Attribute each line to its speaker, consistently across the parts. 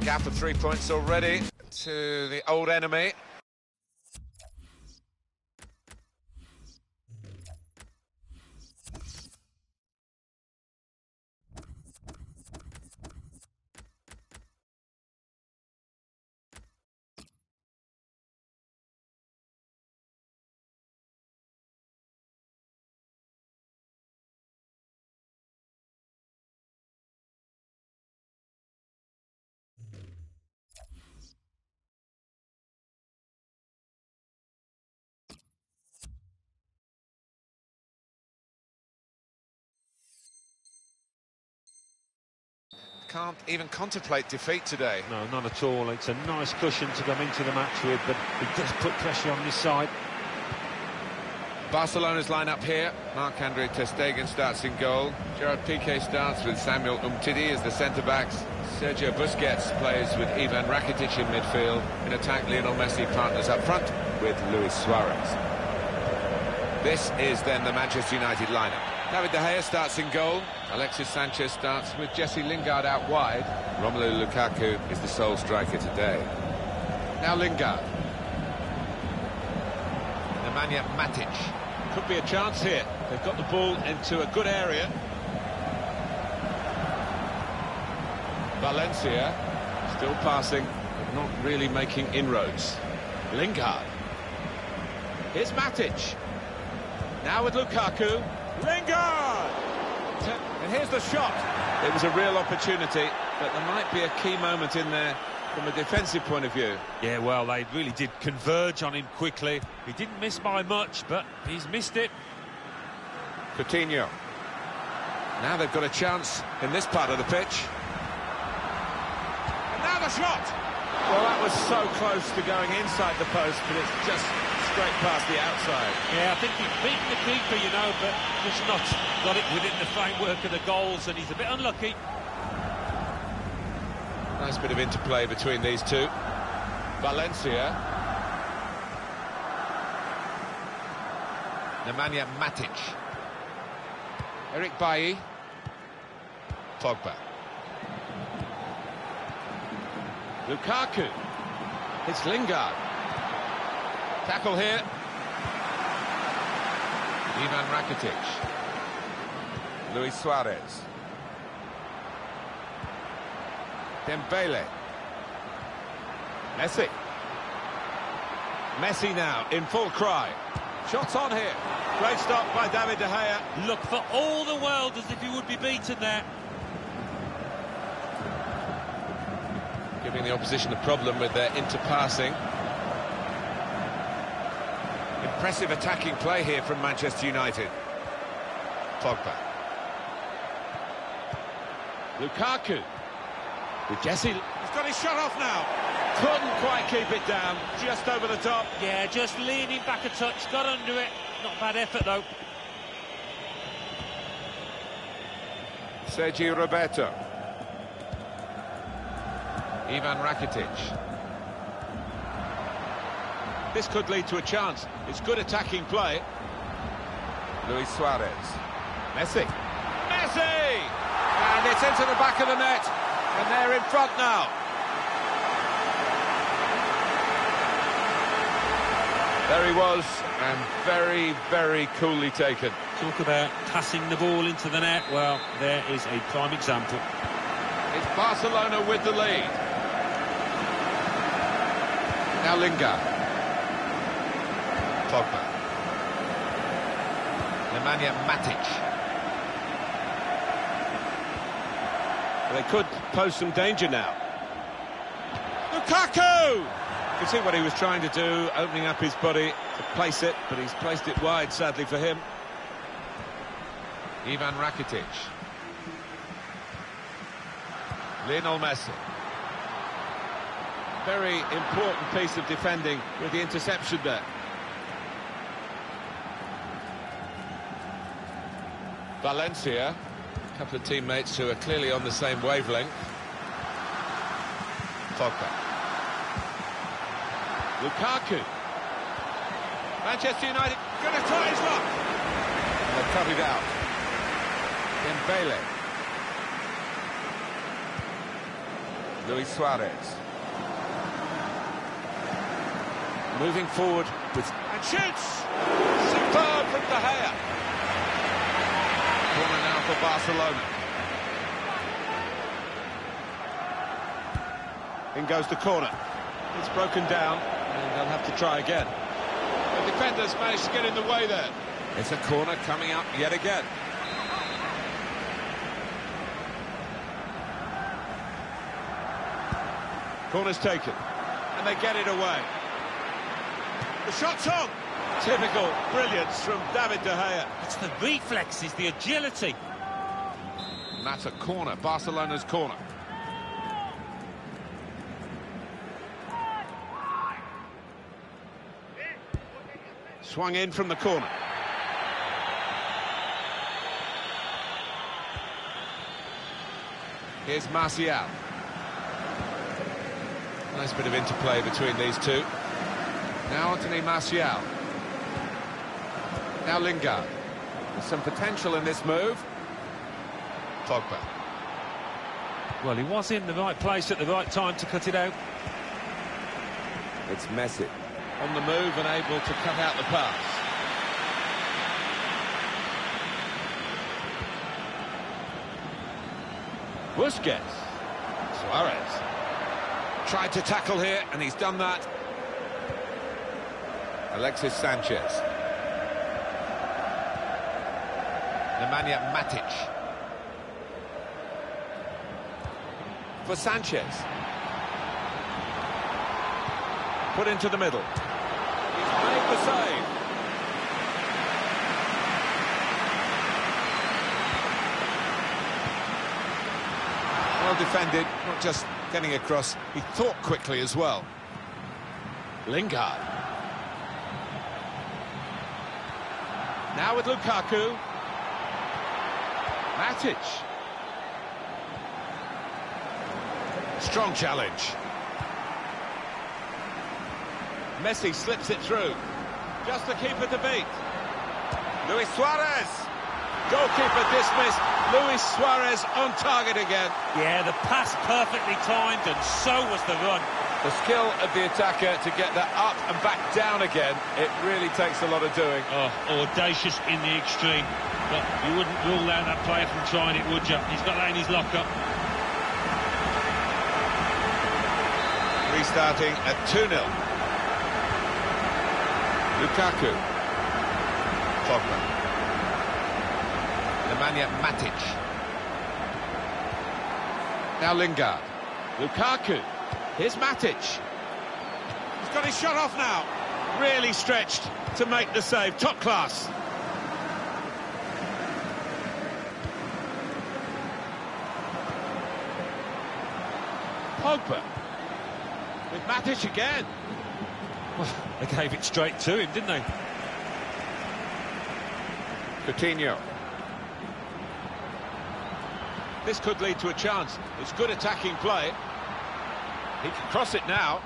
Speaker 1: gap of three points already to the old enemy. Can't even contemplate defeat today.
Speaker 2: No, not at all. It's a nice cushion to come into the match with, but it does put pressure on this side.
Speaker 1: Barcelona's lineup here. Marc-Andre Ter Stegen starts in goal. Gerard Piqué starts with Samuel Umtiti as the centre-backs. Sergio Busquets plays with Ivan Rakitic in midfield. In attack, Lionel Messi partners up front with Luis Suarez. This is then the Manchester United lineup. David De Gea starts in goal. Alexis Sanchez starts with Jesse Lingard out wide. Romelu Lukaku is the sole striker today. Now Lingard. Nemanja Matic.
Speaker 3: Could be a chance here. They've got the ball into a good area. Valencia still passing, but not really making inroads. Lingard. Here's Matic. Now with Lukaku. Lingard! And here's the shot. It was a real opportunity, but there might be a key moment in there from a defensive point of view.
Speaker 2: Yeah, well, they really did converge on him quickly. He didn't miss by much, but he's missed it.
Speaker 1: Coutinho. Now they've got a chance in this part of the pitch.
Speaker 3: And now the shot! Well, that was so close to going inside the post, but it's just straight past the outside.
Speaker 2: Yeah, I think he's beaten the keeper, you know, but just not got it within the framework of the goals, and he's a bit unlucky.
Speaker 1: Nice bit of interplay between these two. Valencia. Nemanja Matic. Eric Bailly. Pogba.
Speaker 3: Lukaku. It's Lingard. Tackle here.
Speaker 1: Ivan Rakitic. Luis Suarez. Dembele.
Speaker 3: Messi. Messi now in full cry. Shots on here. Great stop by David De Gea.
Speaker 2: Look for all the world as if he would be beaten there.
Speaker 1: Giving the opposition a problem with their interpassing. Impressive attacking play here from Manchester United. Pogba.
Speaker 3: Lukaku. With Jesse. He's got his shot off now. Couldn't quite keep it down. Just over the top.
Speaker 2: Yeah, just leaning back a touch. Got under it. Not bad effort, though.
Speaker 1: Sergi Roberto. Ivan Rakitic.
Speaker 3: This could lead to a chance. It's good attacking play.
Speaker 1: Luis Suarez.
Speaker 3: Messi. Messi! And it's into the back of the net. And they're in front now.
Speaker 1: There he was, and very, very coolly taken.
Speaker 2: Talk about passing the ball into the net. Well, there is a prime example.
Speaker 1: It's Barcelona with the lead. Now Lingard. Pogba. Nemanja Matic.
Speaker 3: They could pose some danger now. Lukaku! You can see what he was trying to do, opening up his body to place it, but he's placed it wide, sadly for him.
Speaker 1: Ivan Rakitic. Lionel Messi.
Speaker 3: Very important piece of defending with the interception there.
Speaker 1: Valencia. A couple of teammates who are clearly on the same wavelength. Pogba.
Speaker 3: Lukaku. Manchester United going to try his luck.
Speaker 1: They've cut it out. Dembele.
Speaker 4: Luis Suarez.
Speaker 1: Moving forward with... And shoots! Superb from De Gea.
Speaker 4: For Barcelona.
Speaker 1: In goes the corner. It's broken down, and they'll have to try again. The defenders managed to get in the way there.
Speaker 4: It's a corner coming up yet again.
Speaker 1: Corner's taken, and they get it away. The shot's on! Typical brilliance from David De Gea.
Speaker 2: It's the reflexes, the agility.
Speaker 4: That's a corner, Barcelona's corner.
Speaker 1: Swung in from the corner.
Speaker 4: Here's Martial. Nice bit of interplay between these two. Now Anthony Martial. Now Lingard. There's some potential in this move. Pogba.
Speaker 2: Well, he was in the right place at the right time to cut it out.
Speaker 4: It's Messi.
Speaker 1: On the move and able to cut out the pass. Busquets. Suarez.
Speaker 4: Tried to tackle here, and he's done that. Alexis Sanchez. Nemanja Matic. For Sanchez.
Speaker 1: Put into the middle. He's made the save.
Speaker 4: Well defended, not just getting across, he thought quickly as well.
Speaker 1: Lingard. Now with Lukaku. Matic. Strong challenge. Messi slips it through. Just the keeper to beat.
Speaker 4: Luis Suarez!
Speaker 1: Goalkeeper dismissed. Luis Suarez on target again.
Speaker 2: Yeah, the pass perfectly timed, and so was the run.
Speaker 4: The skill of the attacker to get that up and back down again, it really takes a lot of doing.
Speaker 2: Oh, audacious in the extreme. But you wouldn't rule out that player from trying it, would you? He's got that in his locker.
Speaker 4: Restarting at 2-0. Lukaku. Pogba. Nemanja Matic. Now Lingard.
Speaker 1: Lukaku. Here's Matic. He's got his shot off now. Really stretched to make the save. Top class. Pogba. Again.
Speaker 2: Well, they gave it straight to him, didn't they?
Speaker 4: Coutinho.
Speaker 1: This could lead to a chance. It's good attacking play. He can cross it now.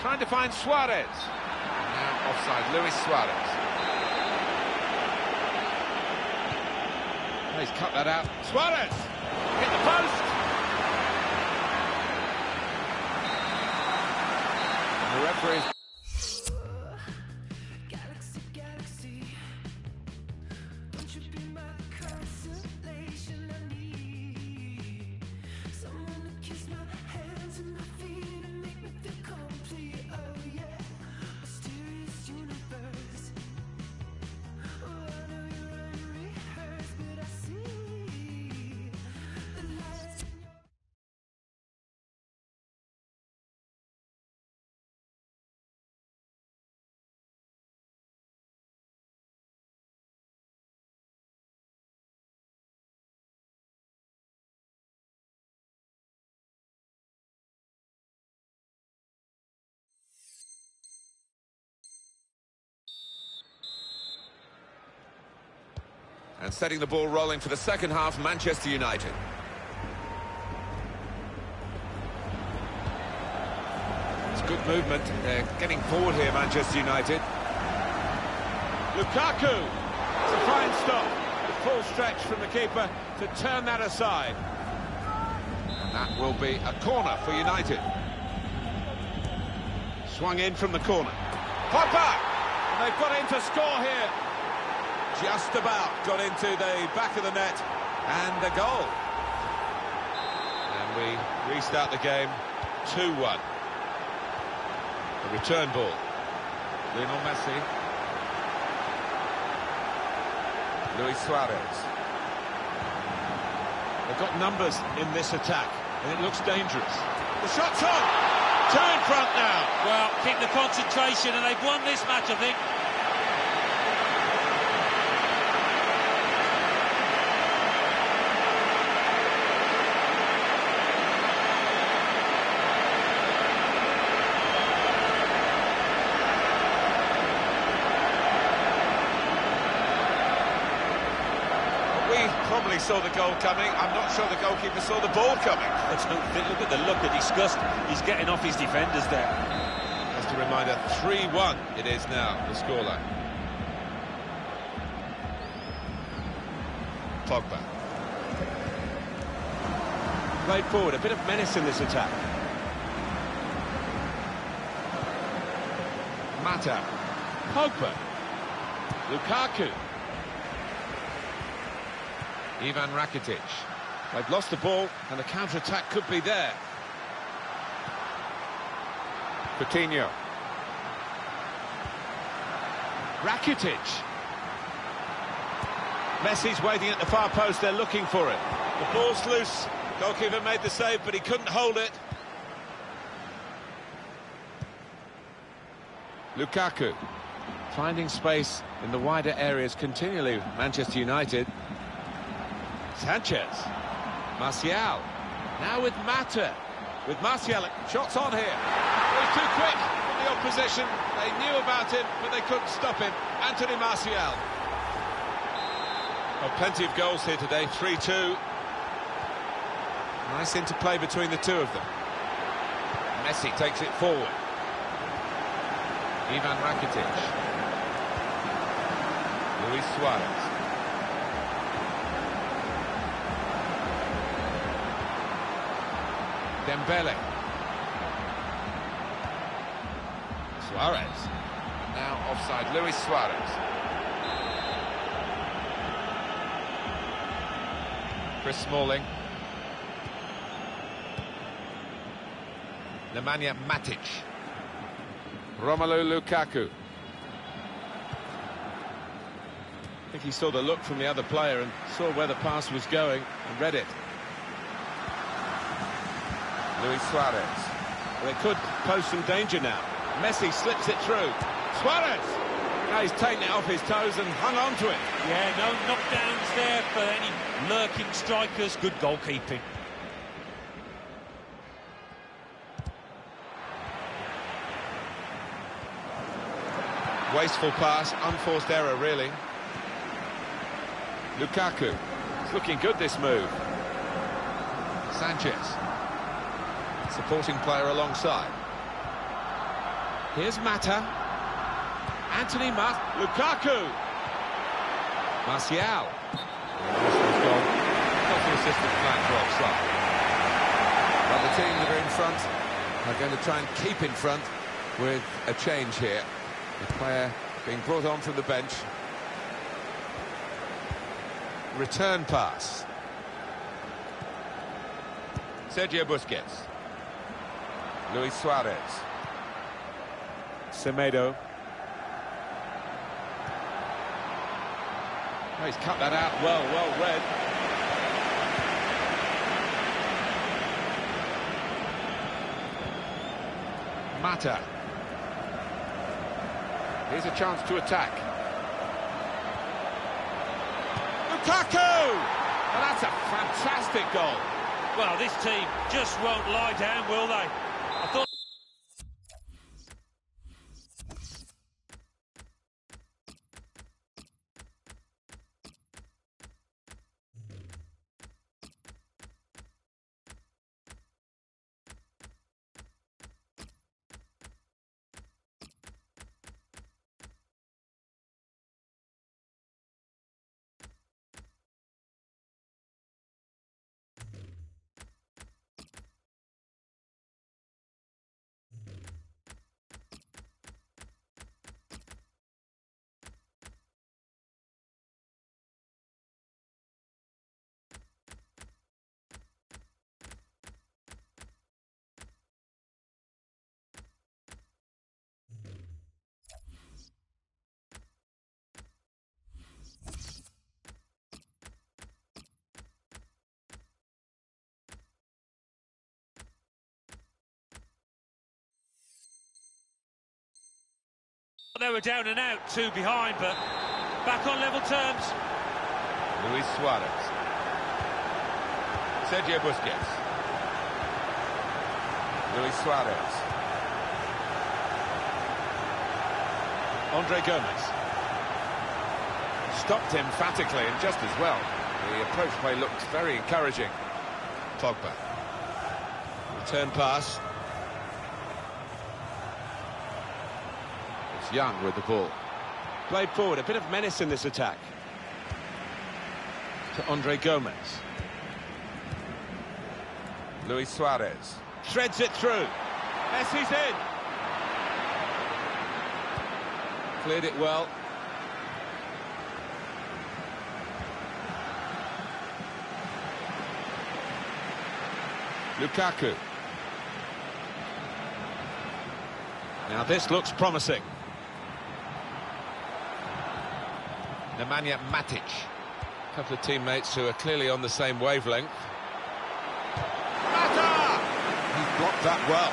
Speaker 4: Trying to find Suarez. Now offside, Luis Suarez.
Speaker 1: He's cut that out. Suarez! Hit the post!
Speaker 4: And the setting the ball rolling for the second half, Manchester United. It's good movement. They're getting forward here, Manchester United.
Speaker 1: Lukaku! It's a fine stop. The full stretch from the keeper to turn that aside. And that will be a corner for United. Swung in from the corner. Pogba! And they've got in to score here. Just about got into the back of the net. And the goal. And we restart the game 2-1. The return ball. Lionel Messi. Luis Suarez. They've got numbers in this attack, and it looks dangerous. The shot's on! Turn front now.
Speaker 2: Well, keep the concentration, and they've won this match, I think.
Speaker 1: We probably saw the goal coming. I'm not sure the goalkeeper saw the ball coming.
Speaker 2: Let's not think, look at the look of disgust. He's getting off his defenders there.
Speaker 1: Just a reminder, 3-1 it is now, the scoreline. Pogba. Played forward, a bit of menace in this attack. Mata. Pogba. Lukaku. Ivan Rakitic. They've lost the ball, and the counter-attack could be there. Coutinho. Rakitic. Messi's waiting at the far post, they're looking for it. The ball's loose, goalkeeper made the save, but he couldn't hold it. Lukaku. Finding space in the wider areas continually, Manchester United. Sanchez. Martial. Now with Mata. With Martial, shots on here. He's too quick from the opposition. They knew about him, but they couldn't stop him. Anthony Martial. Oh, plenty of goals here today, 3-2. Nice interplay between the two of them. Messi takes it forward. Ivan Rakitic. Luis Suarez. Dembele. Suarez. Now offside, Luis Suarez. Chris Smalling. Nemanja Matic. Romelu Lukaku. I think he saw the look from the other player and saw where the pass was going and read it. Luis Suarez. They could pose some danger now. Messi slips it through. Suarez! Now he's taken it off his toes and hung on to it.
Speaker 2: Yeah, no knockdowns there for any lurking strikers. Good goalkeeping.
Speaker 1: Wasteful pass, unforced error, really. Lukaku. It's looking good, this move. Sanchez. Supporting player alongside. Here's Mata. Anthony Mas... Lukaku! Martial. This gone. Not the assistant flag for offside.
Speaker 5: But the team that are in front are going to try and keep in front with a change here. The player being brought on from the bench.
Speaker 1: Return pass. Sergio Busquets. Luis Suarez. Semedo. Oh, he's cut that out well, well read. Mata. Here's a chance to attack. Lukaku! And that's a fantastic goal.
Speaker 2: Well, this team just won't lie down, will they? They were down and out, two behind, but back on level terms.
Speaker 1: Luis Suarez. Sergio Busquets. Luis Suarez.
Speaker 3: Andre Gomes. Stopped emphatically and just as well.
Speaker 1: The approach play looked very encouraging.
Speaker 3: Pogba. Return pass. Young with the ball. Played forward, a bit of menace in this attack. To Andre Gomes.
Speaker 1: Luis Suarez.
Speaker 3: Threads it through. Messi's in. Cleared it well.
Speaker 1: Lukaku.
Speaker 3: Now this looks promising.
Speaker 1: Nemanja Matic. A couple of teammates who are clearly on the same wavelength.
Speaker 3: Mata! He's blocked that well.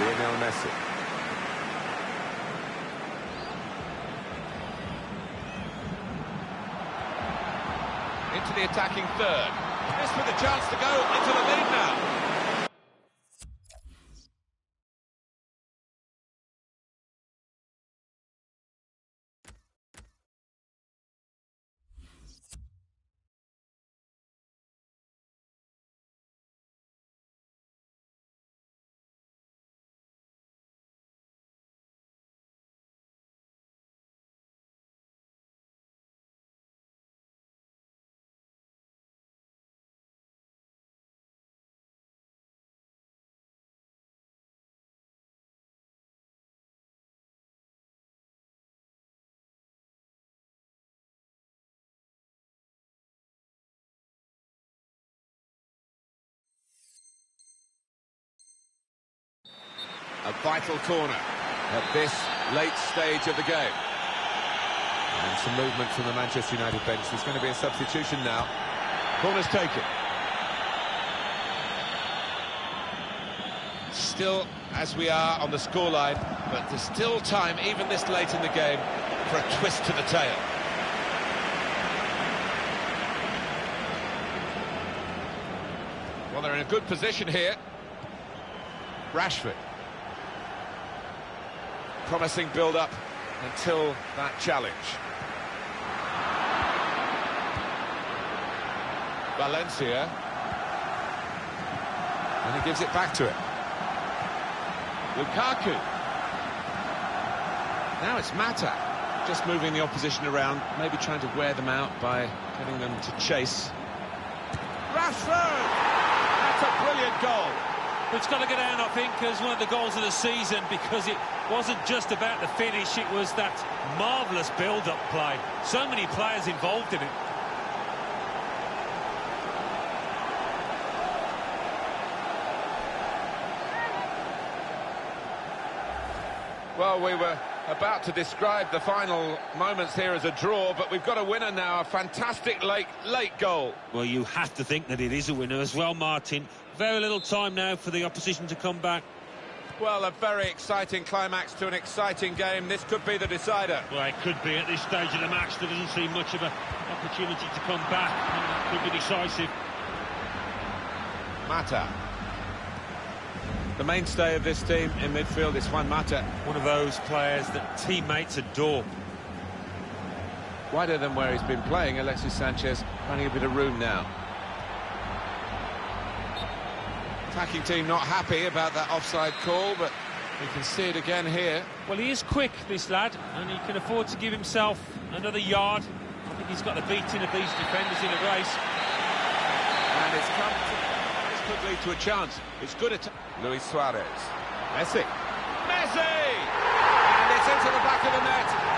Speaker 1: Lionel Messi.
Speaker 3: Into the attacking third. This with a chance to go into the lead now.
Speaker 1: A vital corner at this late stage of the game. And some movement from the Manchester United bench. There's going to be a substitution now.
Speaker 3: Corner's taken.
Speaker 1: Still, as we are on the scoreline, but there's still time, even this late in the game, for a twist to the tail. Well, they're in a good position here. Rashford. Promising build-up until that challenge. Valencia. And he gives it back to it.
Speaker 3: Lukaku. Now it's Mata. Just moving the opposition around, maybe trying to wear them out by getting them to chase. Rashford! That's a brilliant goal.
Speaker 2: It's got to go down, I think, as one of the goals of the season because it wasn't just about the finish, it was that marvellous build-up play. So many players involved in it.
Speaker 1: Well, we were about to describe the final moments here as a draw, but we've got a winner now, a fantastic late, late goal.
Speaker 2: Well, you have to think that it is a winner as well, Martin. Very little time now for the opposition to come back.
Speaker 1: Well, a very exciting climax to an exciting game. This could be the decider.
Speaker 2: Well, it could be at this stage of the match. There doesn't seem much of an opportunity to come back. and it Could be decisive.
Speaker 1: Mata. The mainstay of this team in midfield is Juan Mata.
Speaker 2: One of those players that teammates adore.
Speaker 1: Wider than where he's been playing, Alexis Sanchez finding a bit of room now. Attacking team not happy about that offside call, but we can see it again here.
Speaker 2: Well, he is quick, this lad, and he can afford to give himself another yard. I think he's got the beating of these defenders in a race.
Speaker 1: And it's come to, this could lead to a chance. It's good at Luis Suarez. Messi. Messi! And it's into the back of the net.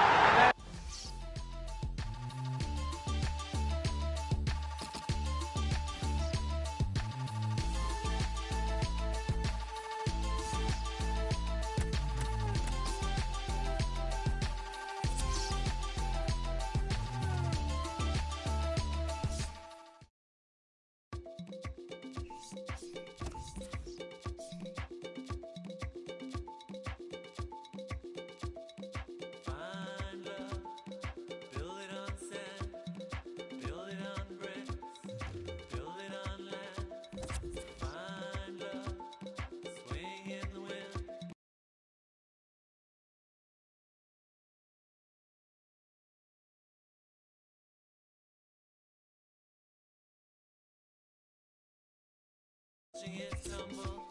Speaker 2: Tumble,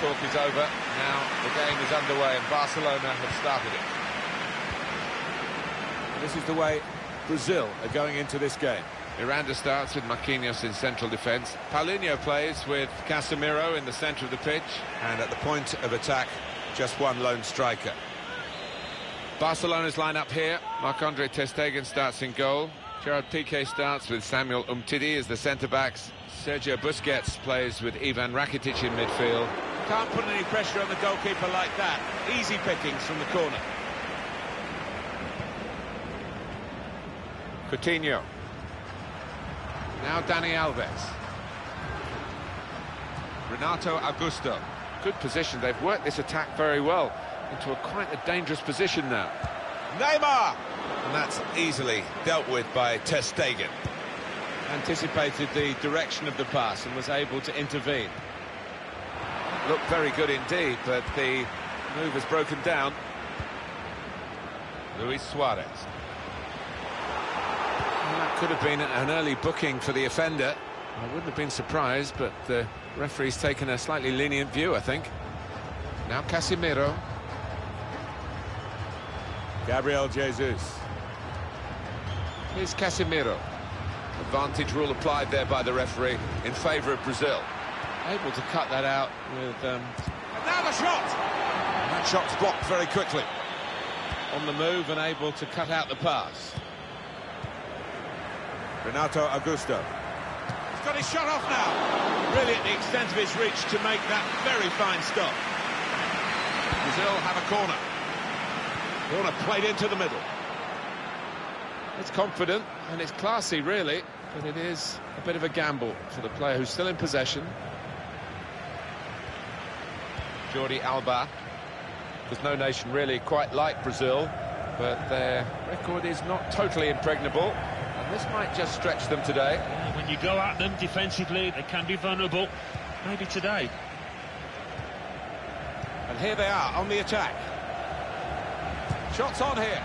Speaker 1: talk is over. Now the game is underway and Barcelona have started it.
Speaker 6: This is the way Brazil are going into this game.
Speaker 1: Miranda starts with Marquinhos in central defence. Paulinho plays with Casemiro in the centre of the pitch.
Speaker 6: And at the point of attack, just one lone striker.
Speaker 1: Barcelona's line-up here. Marc-Andre Ter Stegen starts in goal. Gerard Piqué starts with Samuel Umtiti as the centre-backs. Sergio Busquets plays with Ivan Rakitic in midfield.
Speaker 6: Can't put any pressure on the goalkeeper like that. Easy pickings from the corner.
Speaker 1: Coutinho. Now Dani Alves. Renato Augusto. Good position. They've worked this attack very well into a quite a dangerous position now.
Speaker 6: Neymar! And that's easily dealt with by Ter Stegen. Anticipated the direction of the pass and was able to intervene.
Speaker 1: Looked very good indeed, but the move has broken down. Luis Suarez. Well, that could have been an early booking for the offender. I wouldn't have been surprised, but the referee's taken a slightly lenient view, I think. Now Casemiro.
Speaker 6: Gabriel Jesus.
Speaker 1: Here's Casemiro. Advantage rule applied there by the referee in favour of Brazil.
Speaker 6: Able to cut that out with... Um... And now the shot! And that shot's blocked very quickly. On the move and able to cut out the pass. Renato Augusto. He's got his shot off now. Really at the extent of his reach to make that very fine stop. Brazil have a corner. Corner played into the middle.
Speaker 1: It's confident and it's classy, really, but it is a bit of a gamble for the player who's still in possession. Jordi Alba. There's no nation really quite like Brazil, but their record is not totally impregnable, and this might just stretch them today.
Speaker 7: Yeah, when you go at them defensively, they can be vulnerable. Maybe today.
Speaker 6: And here they are on the attack. Shots on here.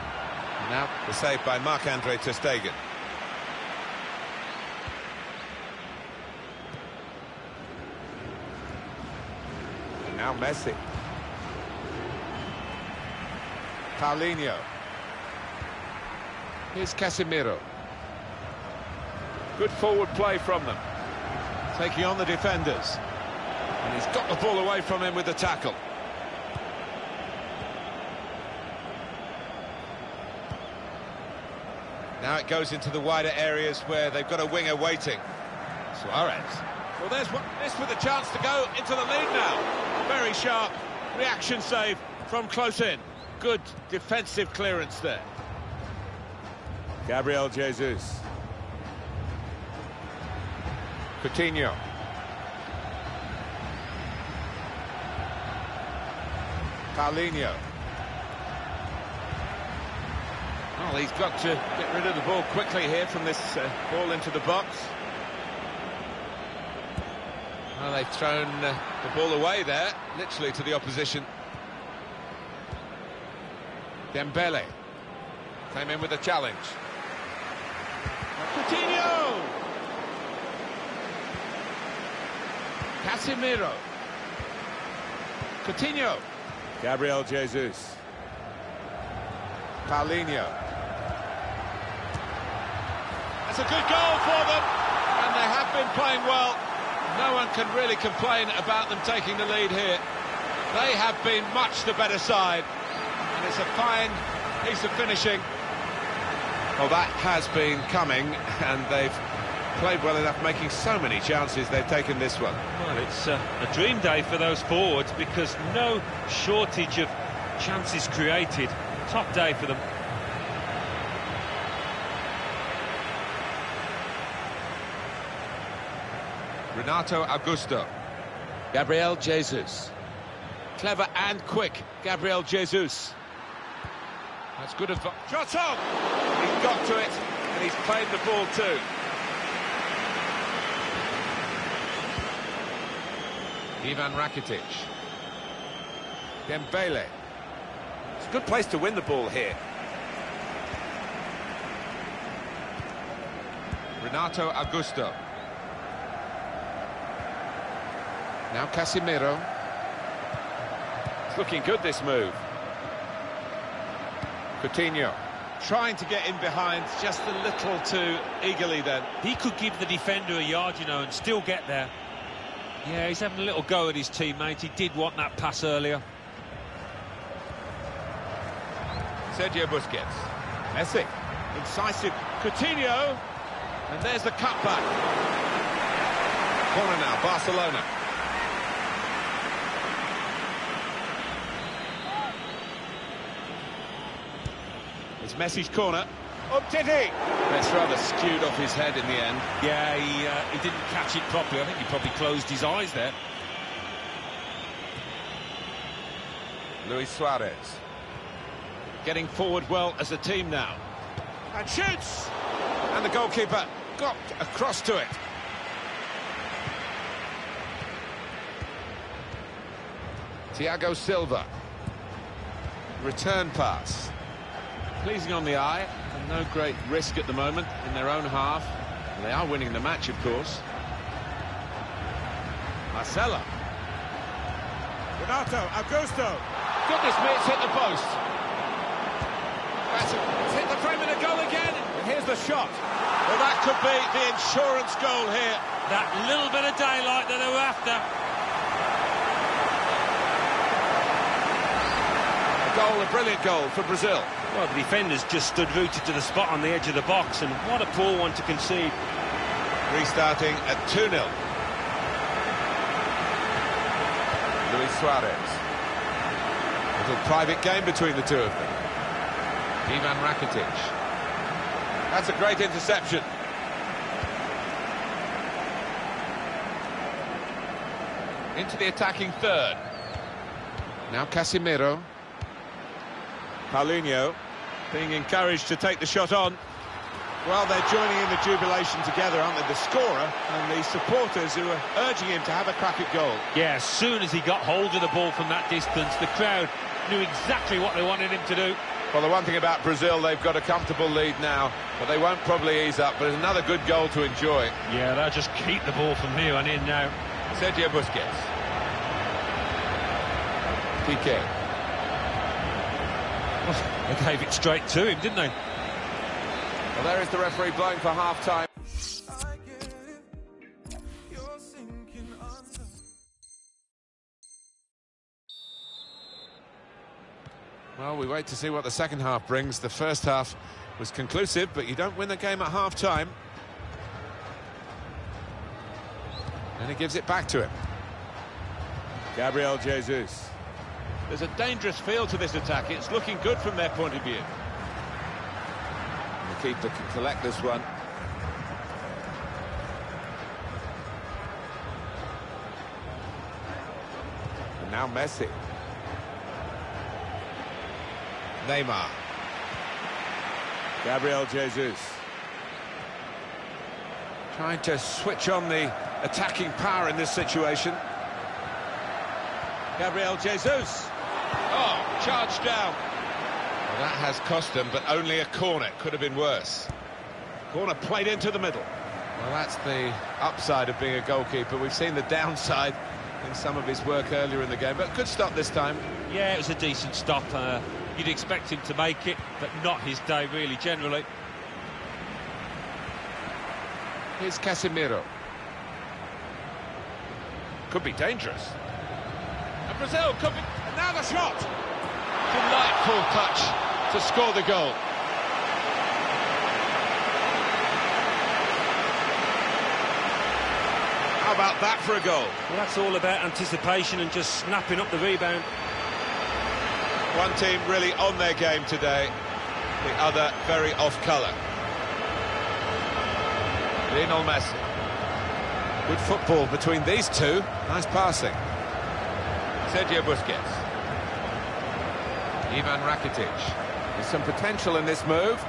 Speaker 1: Now,
Speaker 6: The save by Marc-Andre Ter Stegen. Now Messi. Paulinho.
Speaker 1: here's Casemiro. Good forward play from them. taking on the defenders. And he's got the ball away from him with the tackle.
Speaker 4: Now it goes into the wider areas where they've got a winger waiting.
Speaker 1: Suarez. Well, there's this with a chance to go into the lead now. Very sharp reaction save from close in. Good defensive clearance there. Gabriel Jesus.
Speaker 4: Coutinho. Paulinho.
Speaker 1: Well, he's got to get rid of the ball quickly here from this uh, ball into the box.
Speaker 4: Well, they've thrown uh, the ball away there, literally to the opposition. Dembele came in with a challenge.
Speaker 1: Coutinho! Casemiro. Coutinho. Gabriel Jesus.
Speaker 4: Paulinho.
Speaker 1: That's a good goal for them, and they have been playing well. No one can really complain about them taking the lead here. They have been much the better side, and it's a fine piece of finishing.
Speaker 4: Well, that has been coming, and they've played well enough, making so many chances. They've taken this one.
Speaker 2: Well, it's uh, a dream day for those forwards because no shortage of chances created. Top day for them.
Speaker 4: Renato Augusto.
Speaker 1: Gabriel Jesus. Clever and quick, Gabriel Jesus.
Speaker 4: That's good advice.
Speaker 1: Shot on! He's got to it, and he's played the ball too.
Speaker 4: Ivan Rakitic. Dembele. It's a good place to win the ball here. Renato Augusto. Now Casemiro.
Speaker 1: It's looking good, this move.
Speaker 4: Coutinho.
Speaker 1: Trying to get in behind just a little too eagerly then.
Speaker 2: He could give the defender a yard, you know, and still get there. Yeah, he's having a little go at his teammate. He did want that pass earlier.
Speaker 4: Sergio Busquets.
Speaker 1: Messi. Incisive. Coutinho. And there's the cutback.
Speaker 4: Corner now, Barcelona.
Speaker 1: It's Messi's corner. Umtiti. That's rather skewed off his head in the end.
Speaker 2: Yeah, he, uh, he didn't catch it properly. I think he probably closed his eyes there.
Speaker 4: Luis Suarez.
Speaker 1: Getting forward well as a team now. And shoots! And the goalkeeper got across to it.
Speaker 4: Thiago Silva. Return pass.
Speaker 1: Pleasing on the eye, and no great risk at the moment in their own half. They are winning the match, of course. Marcelo. Renato Augusto. Goodness me, it's hit the post. That's it. It's hit the frame of the goal again. And here's the shot. Well, that could be the insurance goal here.
Speaker 2: That little bit of daylight that they were after.
Speaker 4: Goal, a brilliant goal for Brazil.
Speaker 2: Well, the defenders just stood rooted to the spot on the edge of the box, and what a poor one to concede.
Speaker 4: Restarting at 2-0. Luis Suarez. Little private game between the two of them. Ivan Rakitic. That's a great interception. Into the attacking third. Now Casemiro.
Speaker 1: Paulinho being encouraged to take the shot on. Well, they're joining in the jubilation together, aren't they? The scorer and the supporters who are urging him to have a crack at goal.
Speaker 2: Yeah, as soon as he got hold of the ball from that distance, the crowd knew exactly what they wanted him to do.
Speaker 4: Well, the one thing about Brazil, they've got a comfortable lead now, but they won't probably ease up. But it's another good goal to enjoy.
Speaker 2: Yeah, they'll just keep the ball from here on in now.
Speaker 4: Sergio Busquets.
Speaker 2: They gave it straight to him, didn't they?
Speaker 4: Well, there is the referee blowing for half-time.
Speaker 1: Well, we wait to see what the second half brings. The first half was conclusive, but you don't win the game at half-time. And he gives it back to him.
Speaker 3: Gabriel Jesus. There's a dangerous feel to this attack. It's looking good from their point of view.
Speaker 1: And the keeper can collect this one. And now Messi. Neymar.
Speaker 3: Gabriel Jesus.
Speaker 1: Trying to switch on the attacking power in this situation.
Speaker 3: Gabriel Jesus. Oh, charged down.
Speaker 1: Well, that has cost them, but only a corner. Could have been worse.
Speaker 3: Corner played into the middle.
Speaker 1: Well, that's the upside of being a goalkeeper. We've seen the downside in some of his work earlier in the game, but good stop this time.
Speaker 2: Yeah, it was a decent stop. Uh, you'd expect him to make it, but not his day, really, generally.
Speaker 1: Here's Casemiro. Could be dangerous.
Speaker 3: And Brazil could be... And now the shot! Delightful touch to score the goal. How about that for a goal?
Speaker 2: Well, that's all about anticipation and just snapping up the rebound.
Speaker 3: One team really on their game today, the other very off colour.
Speaker 1: Lionel Messi. Good football between these two. Nice passing. Sergio Busquets. Ivan Rakitic. There's some potential in this move.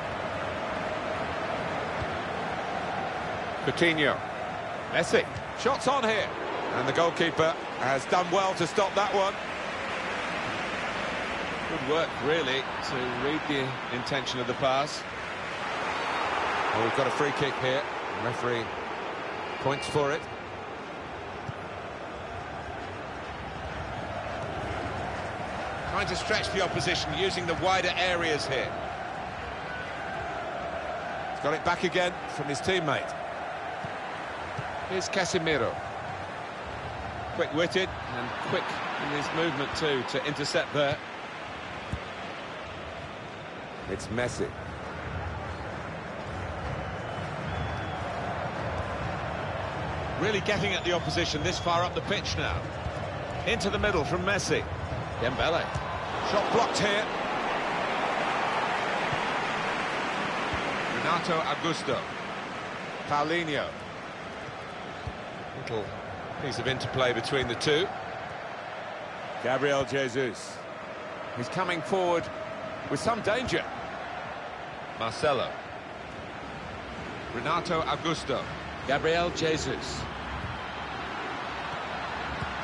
Speaker 1: Coutinho. Messi. Shots on here. And the goalkeeper has done well to stop that one.
Speaker 3: Good work, really, to read the intention of the pass.
Speaker 1: Well, we've got a free kick here. The referee points for it.
Speaker 3: Trying to stretch the opposition, using the wider areas here.
Speaker 1: He's got it back again from his teammate. Here's Casemiro.
Speaker 3: Quick-witted and quick in his movement too to intercept there.
Speaker 1: It's Messi.
Speaker 3: Really getting at the opposition this far up the pitch now. Into the middle from Messi. Dembele.
Speaker 1: Shot blocked here. Renato Augusto. Paulinho. Little piece of interplay between the two.
Speaker 3: Gabriel Jesus.
Speaker 1: He's coming forward with some danger. Marcelo. Renato Augusto.
Speaker 3: Gabriel Jesus.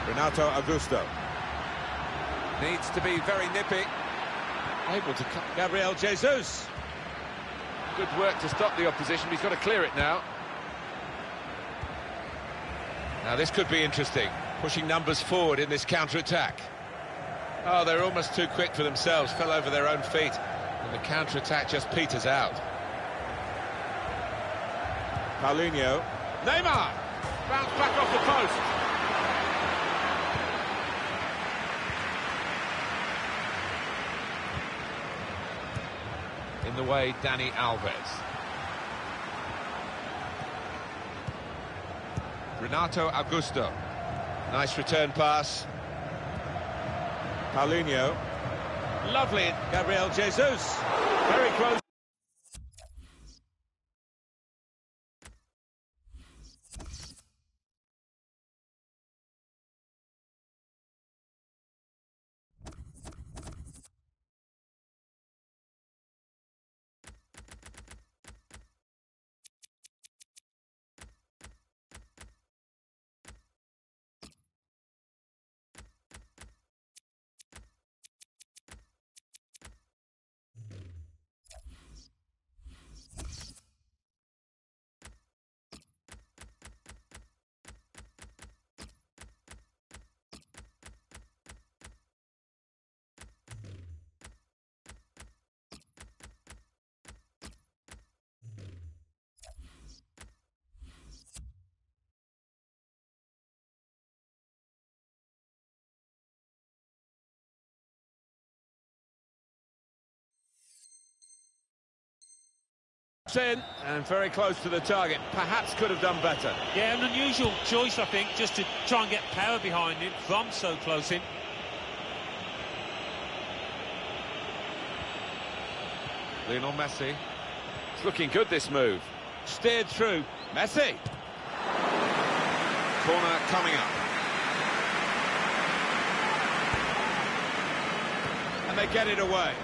Speaker 1: Renato Augusto. Needs to be very nippy.
Speaker 3: Able to cut Gabriel Jesus.
Speaker 1: Good work to stop the opposition. He's got to clear it now. Now this could be interesting. Pushing numbers forward in this counter-attack. Oh, they're almost too quick for themselves. Fell over their own feet. And the counter-attack just peters out.
Speaker 3: Paulinho. Neymar. Bounce back off the post.
Speaker 1: In the way, Dani Alves. Renato Augusto.
Speaker 3: Nice return pass. Paulinho. Lovely, Gabriel Jesus. In and very close to the target. Perhaps could have done better.
Speaker 2: Yeah, an unusual choice, I think, just to try and get power behind it from so close in.
Speaker 1: Lionel Messi.
Speaker 3: It's looking good, this move. Steered through. Messi.
Speaker 1: Corner coming up.
Speaker 3: And they get it away.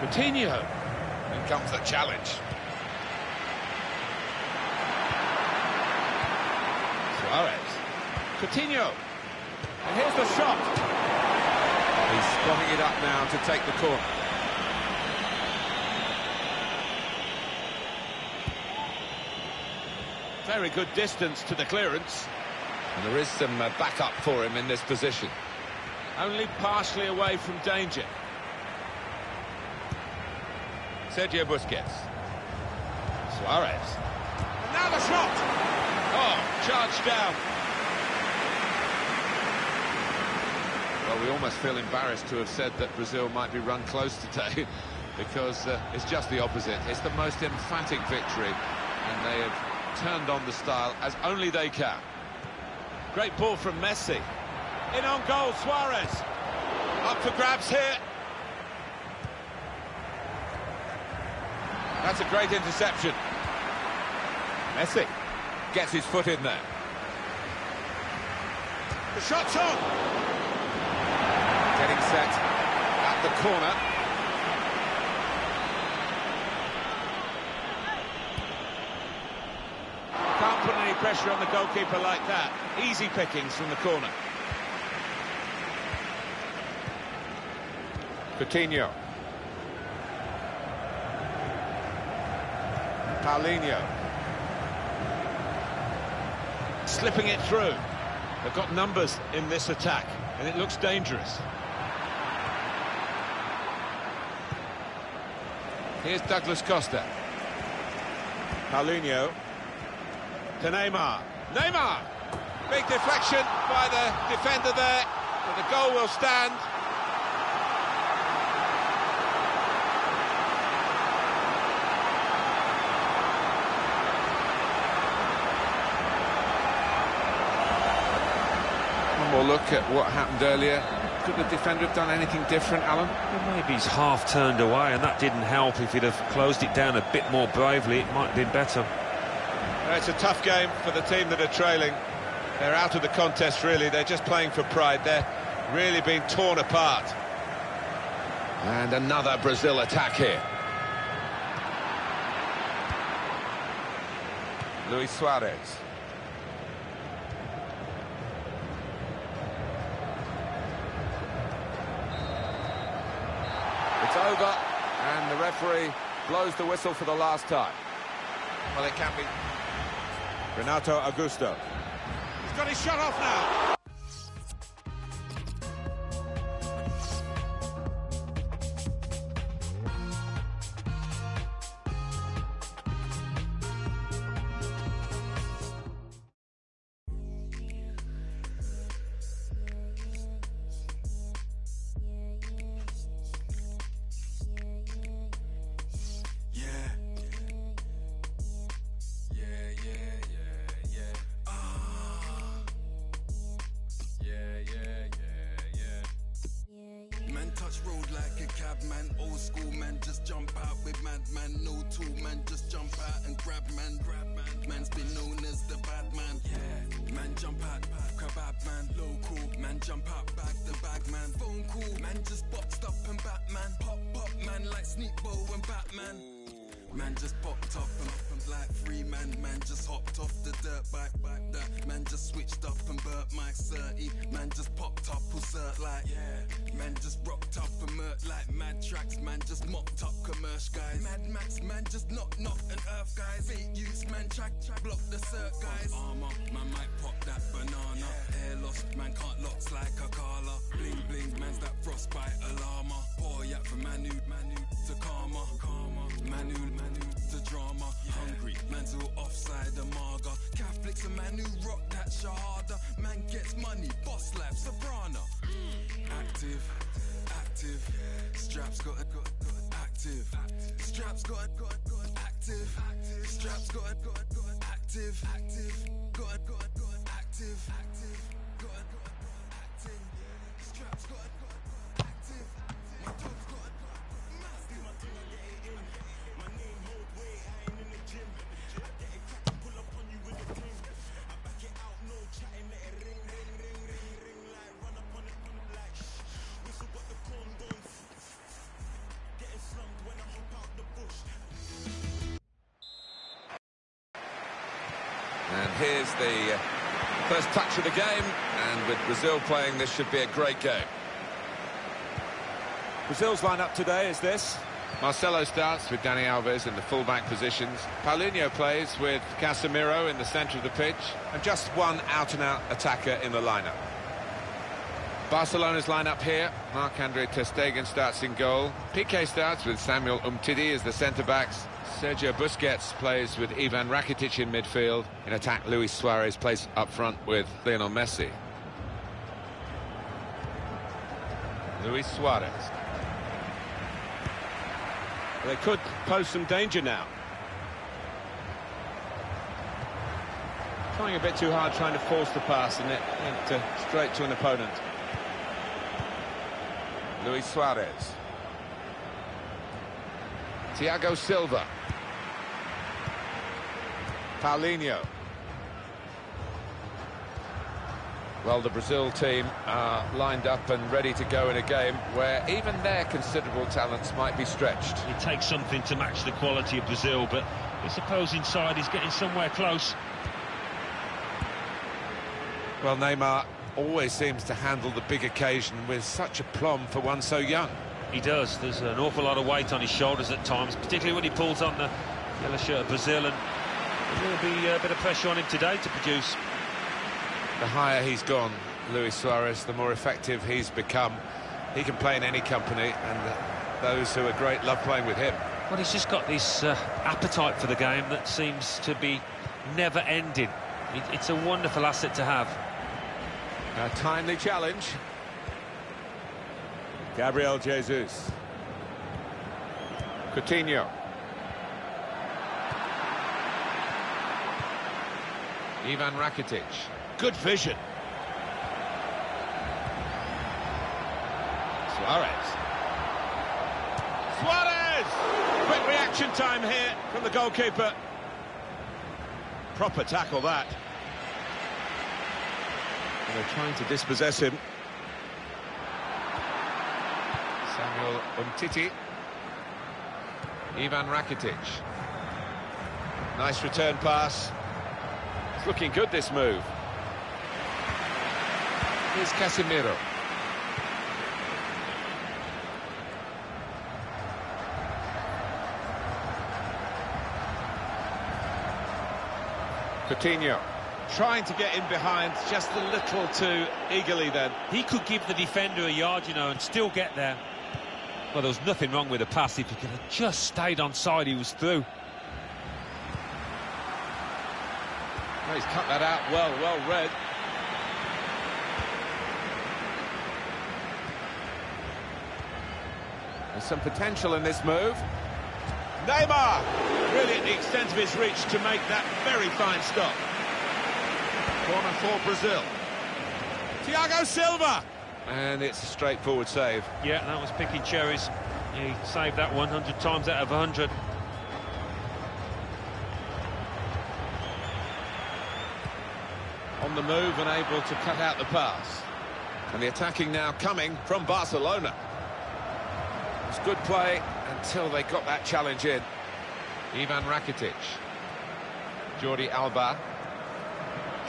Speaker 3: Coutinho.
Speaker 1: In comes the challenge.
Speaker 3: Suarez. Coutinho. And here's the shot.
Speaker 1: He's spotting it up now to take the corner.
Speaker 3: Very good distance to the clearance.
Speaker 1: And there is some uh, backup for him in this position.
Speaker 3: Only partially away from danger.
Speaker 1: Sergio Busquets.
Speaker 3: Suarez. And now the shot. Oh, charged down.
Speaker 1: Well, we almost feel embarrassed to have said that Brazil might be run close today because uh, it's just the opposite. It's the most emphatic victory and they have turned on the style as only they can.
Speaker 3: Great ball from Messi. In on goal, Suarez. Up for grabs here.
Speaker 1: That's a great interception.
Speaker 3: Messi.
Speaker 1: Gets his foot in there.
Speaker 3: The shot's on.
Speaker 1: Getting set at the corner.
Speaker 3: Can't put any pressure on the goalkeeper like that. Easy pickings from the corner.
Speaker 1: Coutinho. Paulinho.
Speaker 3: Slipping it through. They've got numbers in this attack, and it looks dangerous.
Speaker 1: Here's Douglas Costa.
Speaker 3: Paulinho. To Neymar.
Speaker 1: Neymar! Big deflection by the defender there, but the goal will stand. One more look at what happened earlier. Could the defender have done anything different, Alan?
Speaker 2: Well, maybe he's half turned away, and that didn't help. If he'd have closed it down a bit more bravely, it might have been better.
Speaker 3: Uh, It's a tough game for the team that are trailing. They're out of the contest, really. They're just playing for pride. They're really being torn apart.
Speaker 1: And another Brazil attack here. Luis Suarez. It's over, and the referee blows the whistle for the last time. Well, it can be.
Speaker 3: Renato Augusto. He's got his shot off now.
Speaker 1: Here's the uh, first touch of the game, and with Brazil playing, this should be a great game.
Speaker 3: Brazil's lineup today is this.
Speaker 1: Marcelo starts with Dani Alves in the fullback positions. Paulinho plays with Casemiro in the centre of the pitch.
Speaker 3: And just one out-and-out attacker in the lineup.
Speaker 1: Barcelona's lineup here. Marc-Andre Ter Stegen starts in goal. Piqué starts with Samuel Umtiti as the centre-backs. Sergio Busquets plays with Ivan Rakitic in midfield. In attack, Luis Suarez plays up front with Lionel Messi. Luis Suarez.
Speaker 3: They could pose some danger now. Trying a bit too hard, trying to force the pass, and it went uh, straight to an opponent.
Speaker 1: Luis Suarez. Thiago Silva. Paulinho. Well, the Brazil team are lined up and ready to go in a game where even their considerable talents might be stretched.
Speaker 2: It takes something to match the quality of Brazil, but this opposing side is getting somewhere close.
Speaker 1: Well, Neymar always seems to handle the big occasion with such aplomb for one so young.
Speaker 2: He does. There's an awful lot of weight on his shoulders at times, particularly when he pulls on the yellow shirt of Brazil, and there will be a bit of pressure on him today to produce.
Speaker 1: The higher he's gone, Luis Suarez, the more effective he's become. He can play in any company, and those who are great love playing with him.
Speaker 2: Well, he's just got this uh, appetite for the game that seems to be never ending. It's a wonderful asset to have.
Speaker 1: A timely challenge.
Speaker 3: Gabriel Jesus.
Speaker 1: Coutinho. Ivan Rakitic.
Speaker 3: Good vision. Suarez. Suarez! Quick reaction time here from the goalkeeper. Proper tackle that. They're trying to dispossess him.
Speaker 1: Samuel Umtiti. Ivan Rakitic.
Speaker 3: Nice return pass. It's looking good, this move.
Speaker 1: Here's Casemiro. Coutinho.
Speaker 3: Trying to get in behind just a little too eagerly then.
Speaker 2: He could give the defender a yard, you know, and still get there. Well, there was nothing wrong with the pass. If he could have just stayed on side, he was through.
Speaker 3: Oh, he's cut that out well, well read.
Speaker 1: There's some potential in this move.
Speaker 3: Neymar, really at the extent of his reach to make that very fine stop. Corner for Brazil. Thiago Silva.
Speaker 1: And it's a straightforward save.
Speaker 2: Yeah, that was picking cherries. He saved that 100 times out of 100.
Speaker 3: On the move and able to cut out the pass.
Speaker 1: And the attacking now coming from Barcelona. It's good play until they got that challenge in. Ivan Rakitic. Jordi Alba.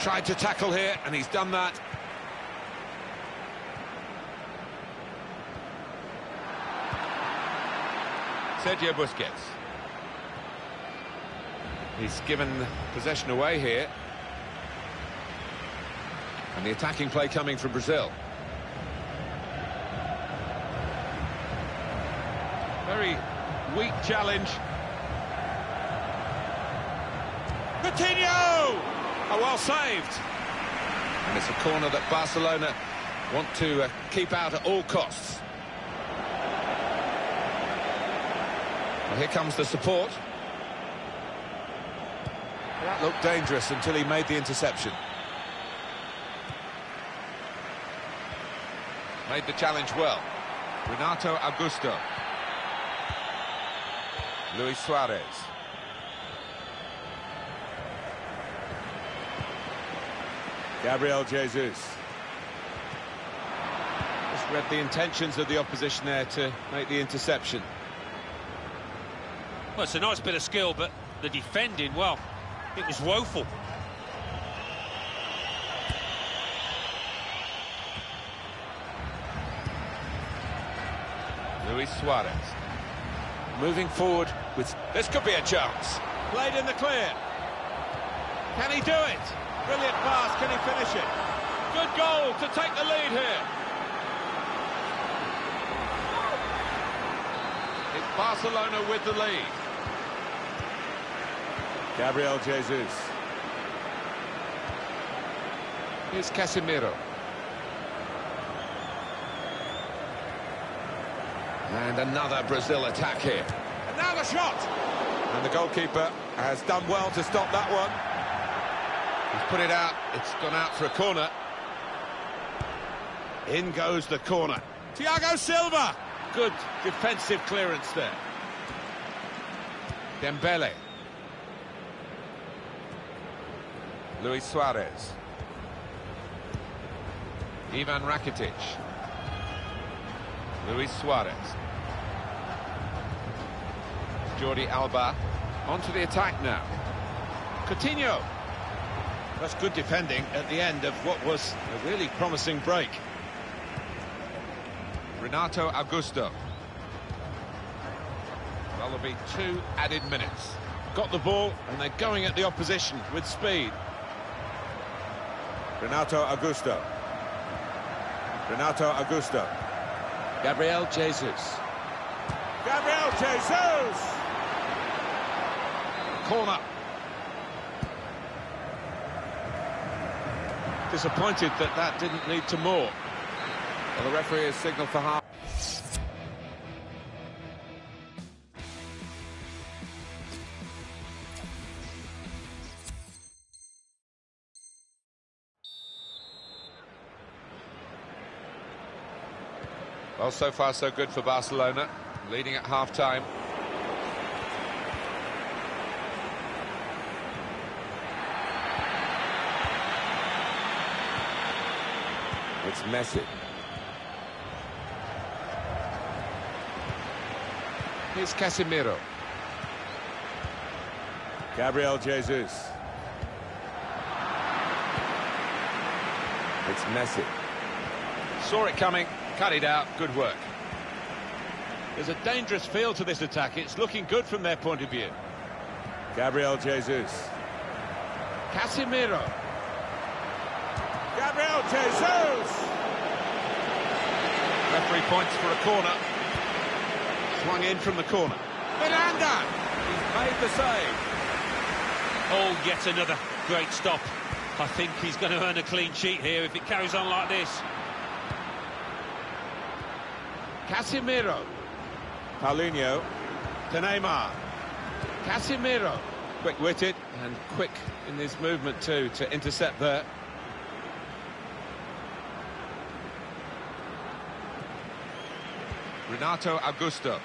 Speaker 1: Tried to tackle here, and he's done that. Sergio Busquets. He's given possession away here. And the attacking play coming from Brazil.
Speaker 3: Very weak challenge. Coutinho! Oh, well saved.
Speaker 1: And it's a corner that Barcelona want to uh, keep out at all costs. Well, here comes the support. That looked dangerous until he made the interception.
Speaker 8: Made the challenge well. Renato Augusto. Luis Suarez.
Speaker 1: Gabriel Jesus. Just read the intentions of the opposition there to make the interception.
Speaker 2: Well, it's a nice bit of skill, but the defending, well, it was woeful.
Speaker 8: Luis Suarez.
Speaker 1: Moving forward with... This could be a chance. Played in the clear. Can he do it? Brilliant pass. Can he finish it? Good goal to take the lead here.
Speaker 8: It's Barcelona with the lead.
Speaker 1: Gabriel Jesus.
Speaker 8: Here's Casemiro. And another Brazil attack here.
Speaker 1: And now the shot. And the goalkeeper has done well to stop that one.
Speaker 8: He's put it out. It's gone out for a corner.
Speaker 1: In goes the corner. Thiago Silva. Good defensive clearance there.
Speaker 8: Dembele. Luis Suarez. Ivan Rakitic. Luis Suarez. Jordi Alba. Onto the attack now.
Speaker 1: Coutinho. That's good defending at the end of what was a really promising break.
Speaker 8: Renato Augusto. Well, there'll be two added minutes.
Speaker 1: Got the ball and they're going at the opposition with speed. Renato Augusto. Renato Augusto. Gabriel Jesus. Gabriel Jesus!
Speaker 8: Corner.
Speaker 1: Disappointed that that didn't lead to more.
Speaker 8: Well, the referee has signalled for half. Well, so far so good for Barcelona, leading at half-time. It's Messi. Here's Casemiro.
Speaker 1: Gabriel Jesus.
Speaker 8: It's Messi. Saw it coming, cut it out, good work.
Speaker 1: There's a dangerous feel to this attack. It's looking good from their point of view. Gabriel Jesus. Casemiro. Gabriel Jesus!
Speaker 8: Referee points for a corner.
Speaker 1: Swung in from the corner. Miranda! He's made the save.
Speaker 2: Oh, yet another great stop. I think he's going to earn a clean sheet here if it carries on like this.
Speaker 1: Casemiro. Paulinho. To Neymar. Casemiro. Quick-witted and quick in his movement too to intercept there.
Speaker 8: Renato Augusto.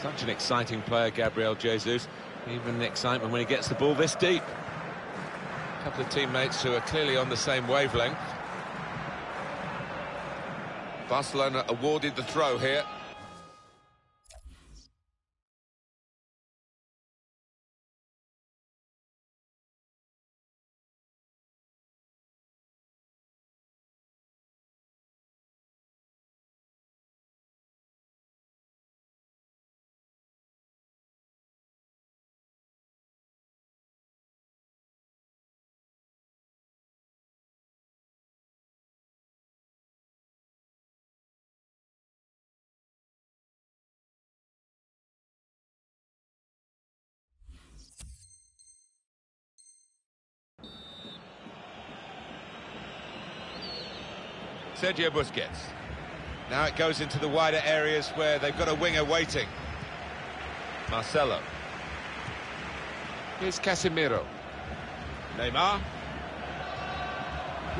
Speaker 1: Such an exciting player, Gabriel Jesus. Even the excitement when he gets the ball this deep.
Speaker 8: A couple of teammates who are clearly on the same wavelength. Barcelona awarded the throw here. Sergio Busquets.
Speaker 1: Now it goes into the wider areas where they've got a winger waiting. Marcelo. Here's Casemiro.
Speaker 3: Neymar.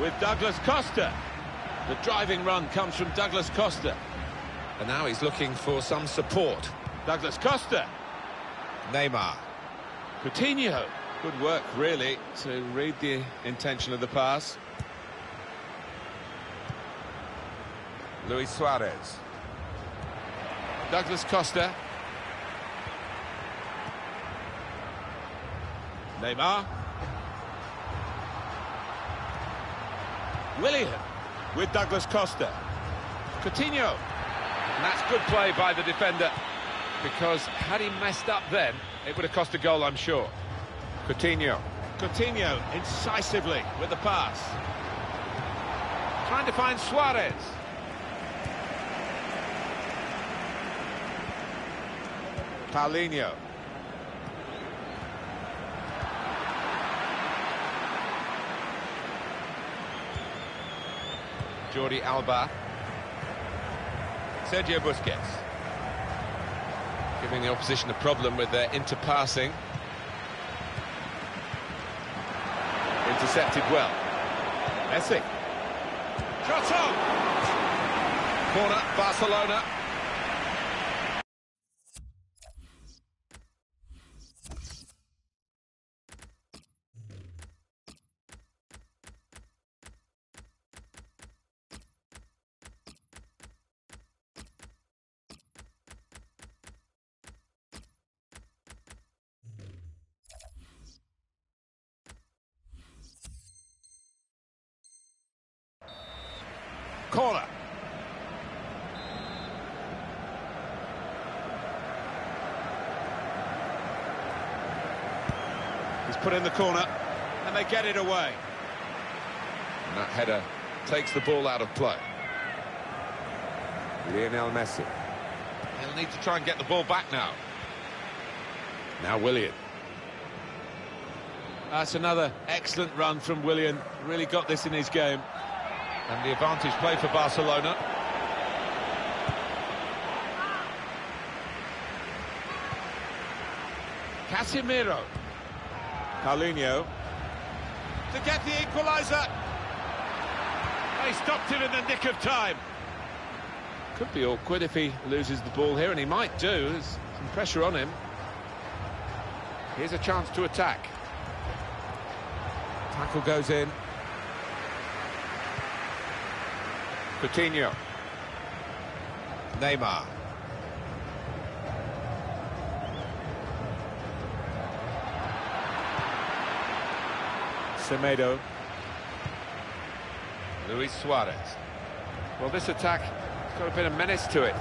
Speaker 3: With Douglas Costa. The driving run comes from Douglas Costa.
Speaker 1: And now he's looking for some support.
Speaker 3: Douglas Costa.
Speaker 1: Neymar.
Speaker 3: Coutinho.
Speaker 1: Good work, really, to read the intention of the pass. Luis Suarez.
Speaker 3: Douglas Costa. Neymar. Willian with Douglas Costa. Coutinho.
Speaker 1: And that's good play by the defender, because had he messed up then, it would have cost a goal, I'm sure. Coutinho.
Speaker 3: Coutinho incisively with the pass.
Speaker 1: Trying to find Suarez. Paulinho. Jordi Alba. Sergio Busquets. Giving the opposition a problem with their interpassing. Intercepted well. Messi. Shot! Corner, Barcelona.
Speaker 3: Corner. He's put in the corner and they get it away.
Speaker 1: And that header takes the ball out of play. Lionel Messi. He'll need to try and get the ball back now. Now Willian.
Speaker 3: That's another excellent run from Willian. Really got this in his game.
Speaker 1: And the advantage play for Barcelona.
Speaker 3: Casemiro. Paulinho. To get the equaliser. They stopped him in the nick of time.
Speaker 1: Could be awkward if he loses the ball here, and he might do. There's some pressure on him. Here's a chance to attack. Tackle goes in. Coutinho. Neymar.
Speaker 3: Semedo.
Speaker 1: Luis Suarez. Well, this attack has got a bit of menace to it.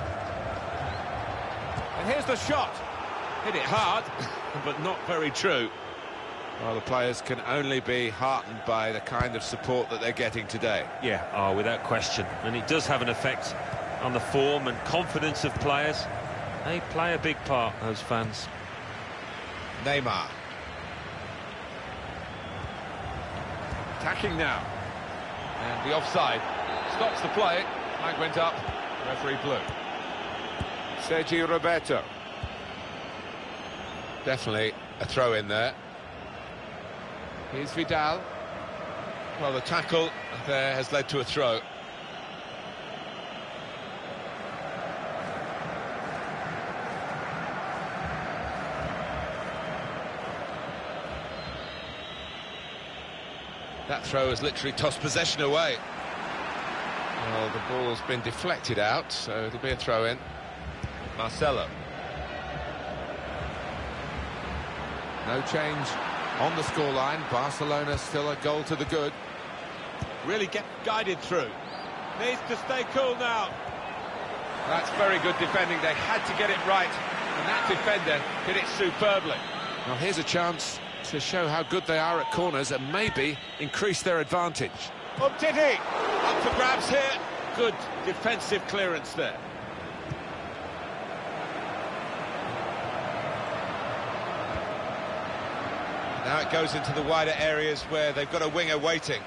Speaker 3: And here's the shot. Hit it hard, but not very true.
Speaker 1: Well, the players can only be heartened by the kind of support that they're getting today.
Speaker 2: Yeah, oh, without question. And it does have an effect on the form and confidence of players. They play a big part, those fans.
Speaker 1: Neymar. Attacking now. And the offside stops the play. Flag went up. Referee blew. Sergi Roberto. Definitely a throw in there. Here's Vidal. Well, the tackle there has led to a throw. That throw has literally tossed possession away. Well, the ball's been deflected out, so it'll be a throw-in. Marcelo. No change on the scoreline. Barcelona still a goal to the good.
Speaker 3: Really get guided through. Needs to stay cool now.
Speaker 1: That's very good defending. They had to get it right, and that defender did it superbly. Now here's a chance to show how good they are at corners and maybe increase their advantage.
Speaker 3: Up Umtiti up for grabs here. Good defensive clearance there.
Speaker 1: Now it goes into the wider areas where they've got a winger waiting.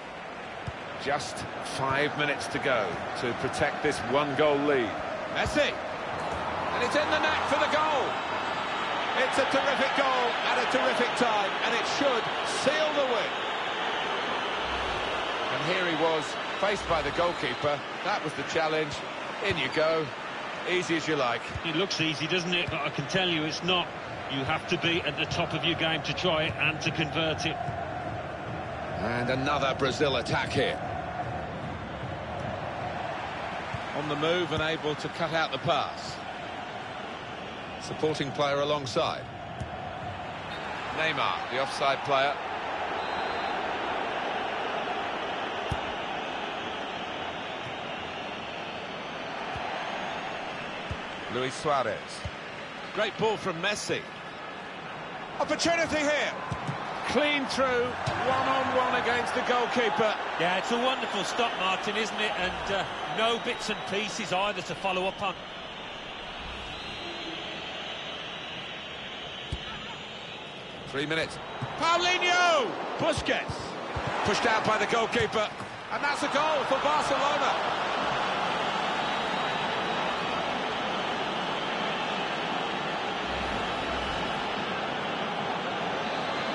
Speaker 1: Just five minutes to go to protect this one-goal lead.
Speaker 4: Messi. And it's in the net for the goal. It's a terrific goal at a terrific time, and it should seal the win.
Speaker 1: And here he was, faced by the goalkeeper. That was the challenge. In you go. Easy as you like.
Speaker 2: It looks easy, doesn't it? But I can tell you it's not. You have to be at the top of your game to try it and to convert it.
Speaker 1: And another Brazil attack here.
Speaker 4: On the move and able to cut out the pass.
Speaker 1: Supporting player alongside. Neymar, the offside player. Luis Suarez.
Speaker 4: Great ball from Messi. Opportunity here. Clean through, one-on-one against the goalkeeper.
Speaker 2: Yeah, it's a wonderful stop, Martin, isn't it? And uh, no bits and pieces either to follow up on.
Speaker 1: Three minutes.
Speaker 4: Paulinho! Busquets. Pushed out by the goalkeeper. And that's a goal for Barcelona.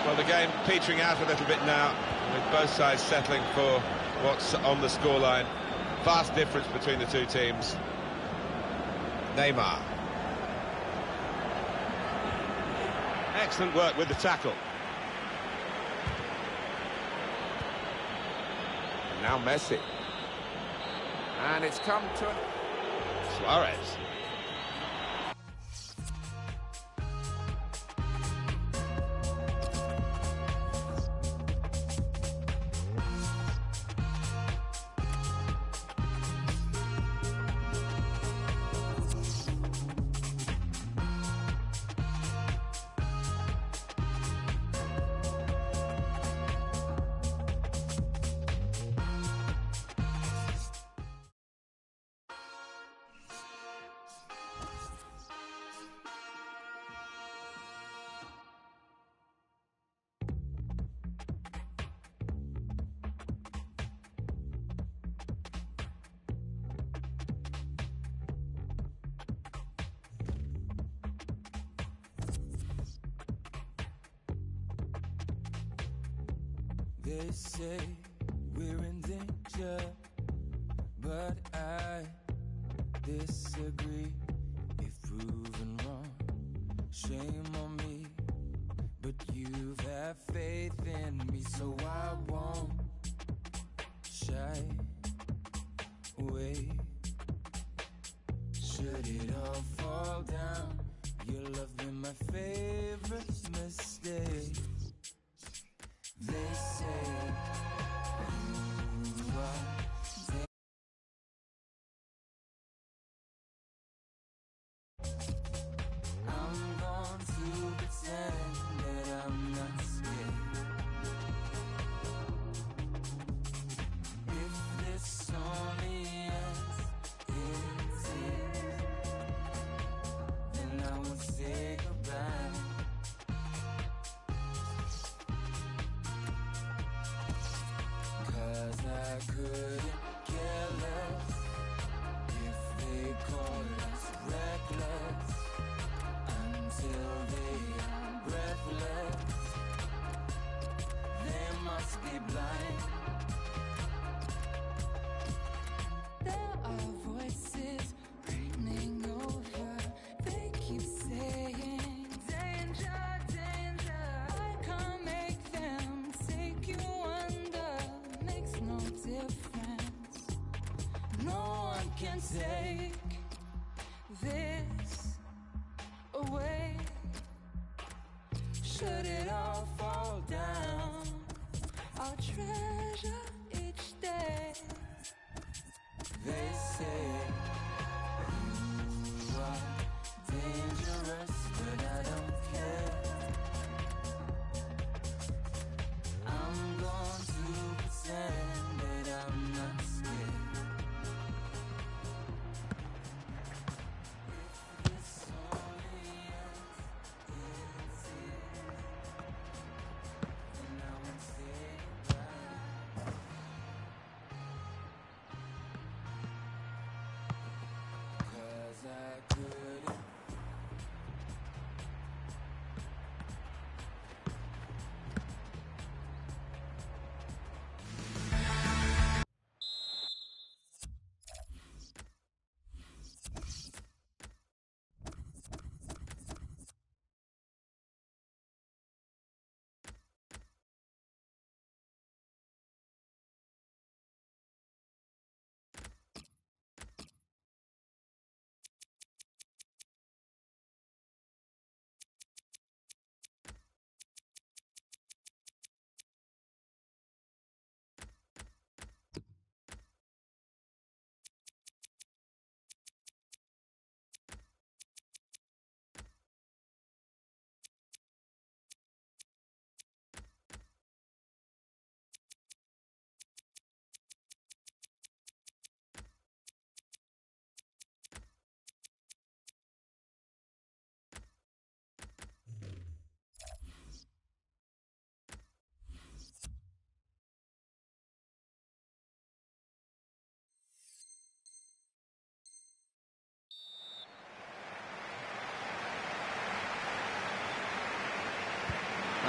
Speaker 1: Well, the game petering out a little bit now, with both sides settling for what's on the scoreline. Vast difference between the two teams. Neymar.
Speaker 4: Excellent work with the tackle.
Speaker 1: And now Messi. And it's come to...
Speaker 4: Suarez.
Speaker 9: Can take this away. Should it all fall down, I'll treasure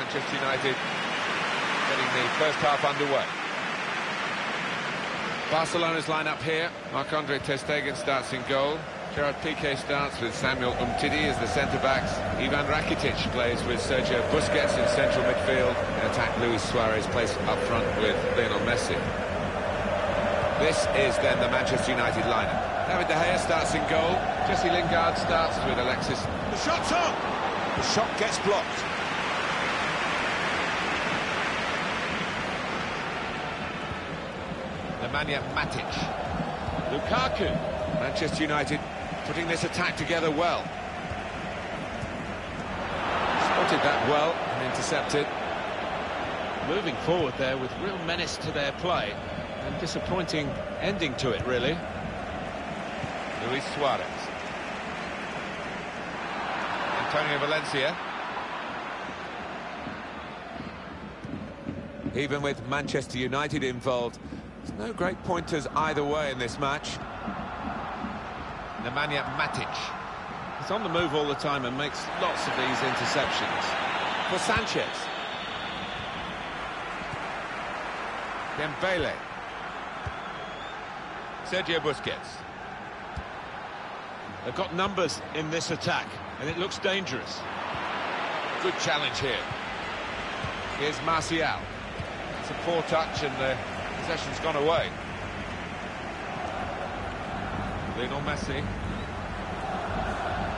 Speaker 1: Manchester United getting the first half underway. Barcelona's lineup here. Marc-Andre Ter Stegen starts in goal. Gerard Piqué starts with Samuel Umtiti as the centre-backs. Ivan Rakitic plays with Sergio Busquets in central midfield. In attack, Luis Suarez plays up front with Lionel Messi. This is then the Manchester United lineup. David De Gea starts in goal. Jesse Lingard starts with Alexis.
Speaker 3: The shot's on! The shot gets blocked.
Speaker 1: Nemanja Matic.
Speaker 3: Lukaku.
Speaker 1: Manchester United putting this attack together well. Spotted that well and intercepted.
Speaker 3: Moving forward there with real menace to their play. And disappointing ending to it, really.
Speaker 1: Luis Suarez. Antonio Valencia. Even with Manchester United involved, there's no great pointers either way in this match. Nemanja Matic.
Speaker 3: He's on the move all the time and makes lots of these interceptions.
Speaker 1: For Sanchez. Dembele. Sergio Busquets.
Speaker 3: They've got numbers in this attack, and it looks dangerous.
Speaker 1: Good challenge here. Here's Martial. It's a poor touch and the possession's gone away. Lionel Messi.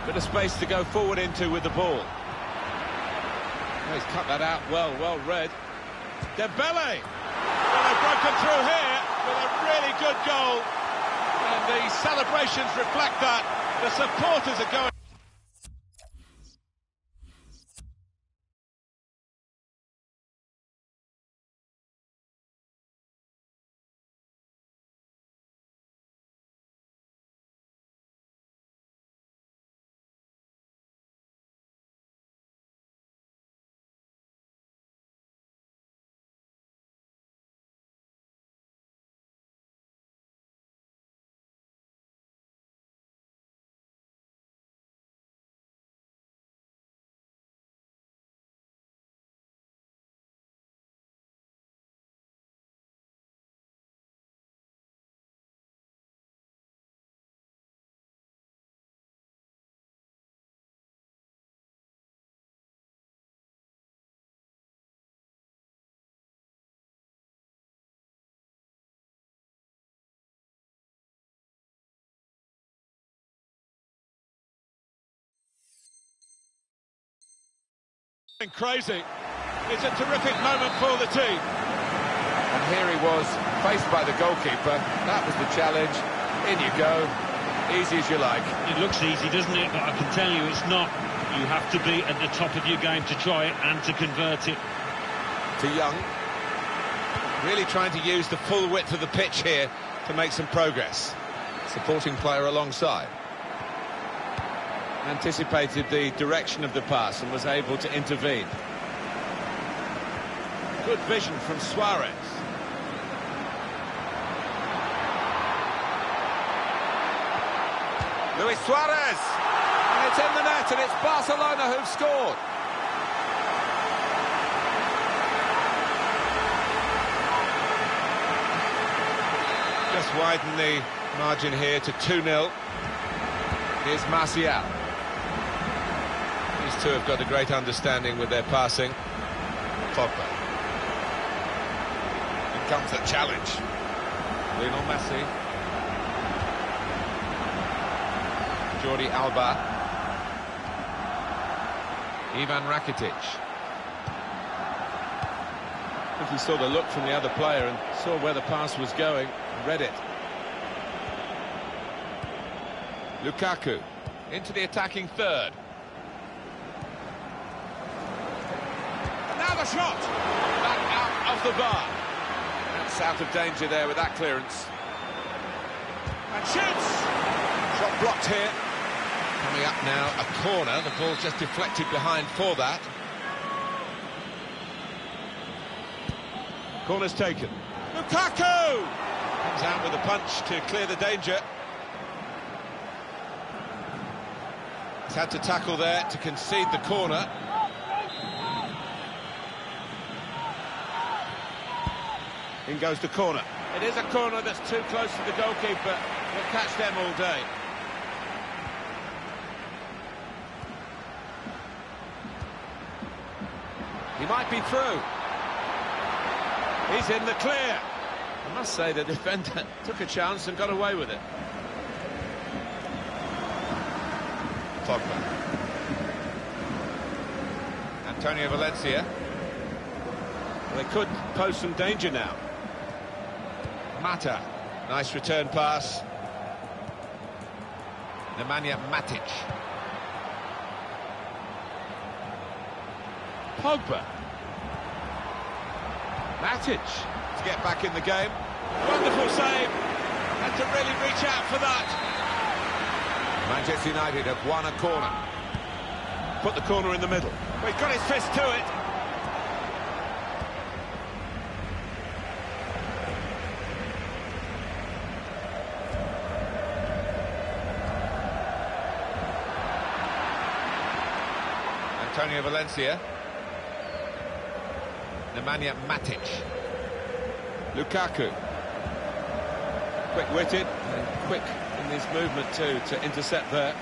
Speaker 3: Bit of space to go forward into with the ball. Oh, he's cut that out well, well read. Dembele! Well, they've broken through here with a really good goal. And the celebrations reflect that. The supporters are going... Crazy. It's a terrific moment for the team.
Speaker 1: And here he was, faced by the goalkeeper. That was the challenge. In you go. Easy as you like.
Speaker 2: It looks easy, doesn't it? But I can tell you it's not. You have to be at the top of your game to try it and to convert it.
Speaker 1: To Young. Really trying to use the full width of the pitch here to make some progress. Supporting player alongside.
Speaker 3: Anticipated the direction of the pass and was able to intervene. Good vision from Suarez.
Speaker 1: Luis Suarez! And it's in the net and it's Barcelona who've scored. Just widen the margin here to 2-0. Here's Martial. These two have got a great understanding with their passing. Pogba. In comes the challenge. Lionel Messi. Jordi Alba. Ivan Rakitic.
Speaker 3: I think he saw the look from the other player and saw where the pass was going, read it.
Speaker 1: Lukaku into the attacking third.
Speaker 3: Now the shot! Back out of the bar.
Speaker 1: That's out of danger there with that clearance.
Speaker 3: And shoots! Shot blocked here.
Speaker 1: Coming up now, a corner. The ball's just deflected behind for that.
Speaker 3: Corner's taken. Lukaku! Comes out with a punch to clear the danger. He's had to tackle there to concede the corner.
Speaker 1: In goes the corner. It is a corner that's too close to the goalkeeper. We'll catch them all day. He might be through. He's in the clear. I must say the defender took a chance and got away with it.
Speaker 10: Pogba. Antonio Valencia.
Speaker 1: They could pose some danger now.
Speaker 10: Mata. Nice return pass. Nemanja Matic.
Speaker 1: Pogba. Matic to get back in the game. Wonderful save. Had to really reach out for that.
Speaker 10: Manchester United have won a corner.
Speaker 1: Put the corner in the middle. Well, he's got his fist to it.
Speaker 10: Antonio Valencia. Nemanja Matic.
Speaker 1: Lukaku. Quick-witted and quick in his movement too to intercept there.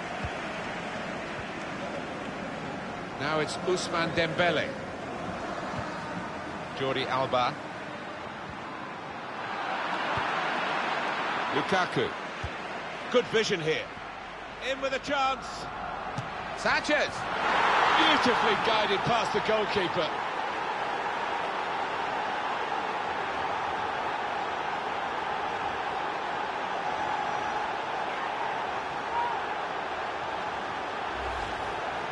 Speaker 10: Now it's Ousmane Dembele. Jordi Alba.
Speaker 1: Lukaku. Good vision here. In with a chance.
Speaker 10: Sanchez.
Speaker 1: Beautifully guided past the goalkeeper.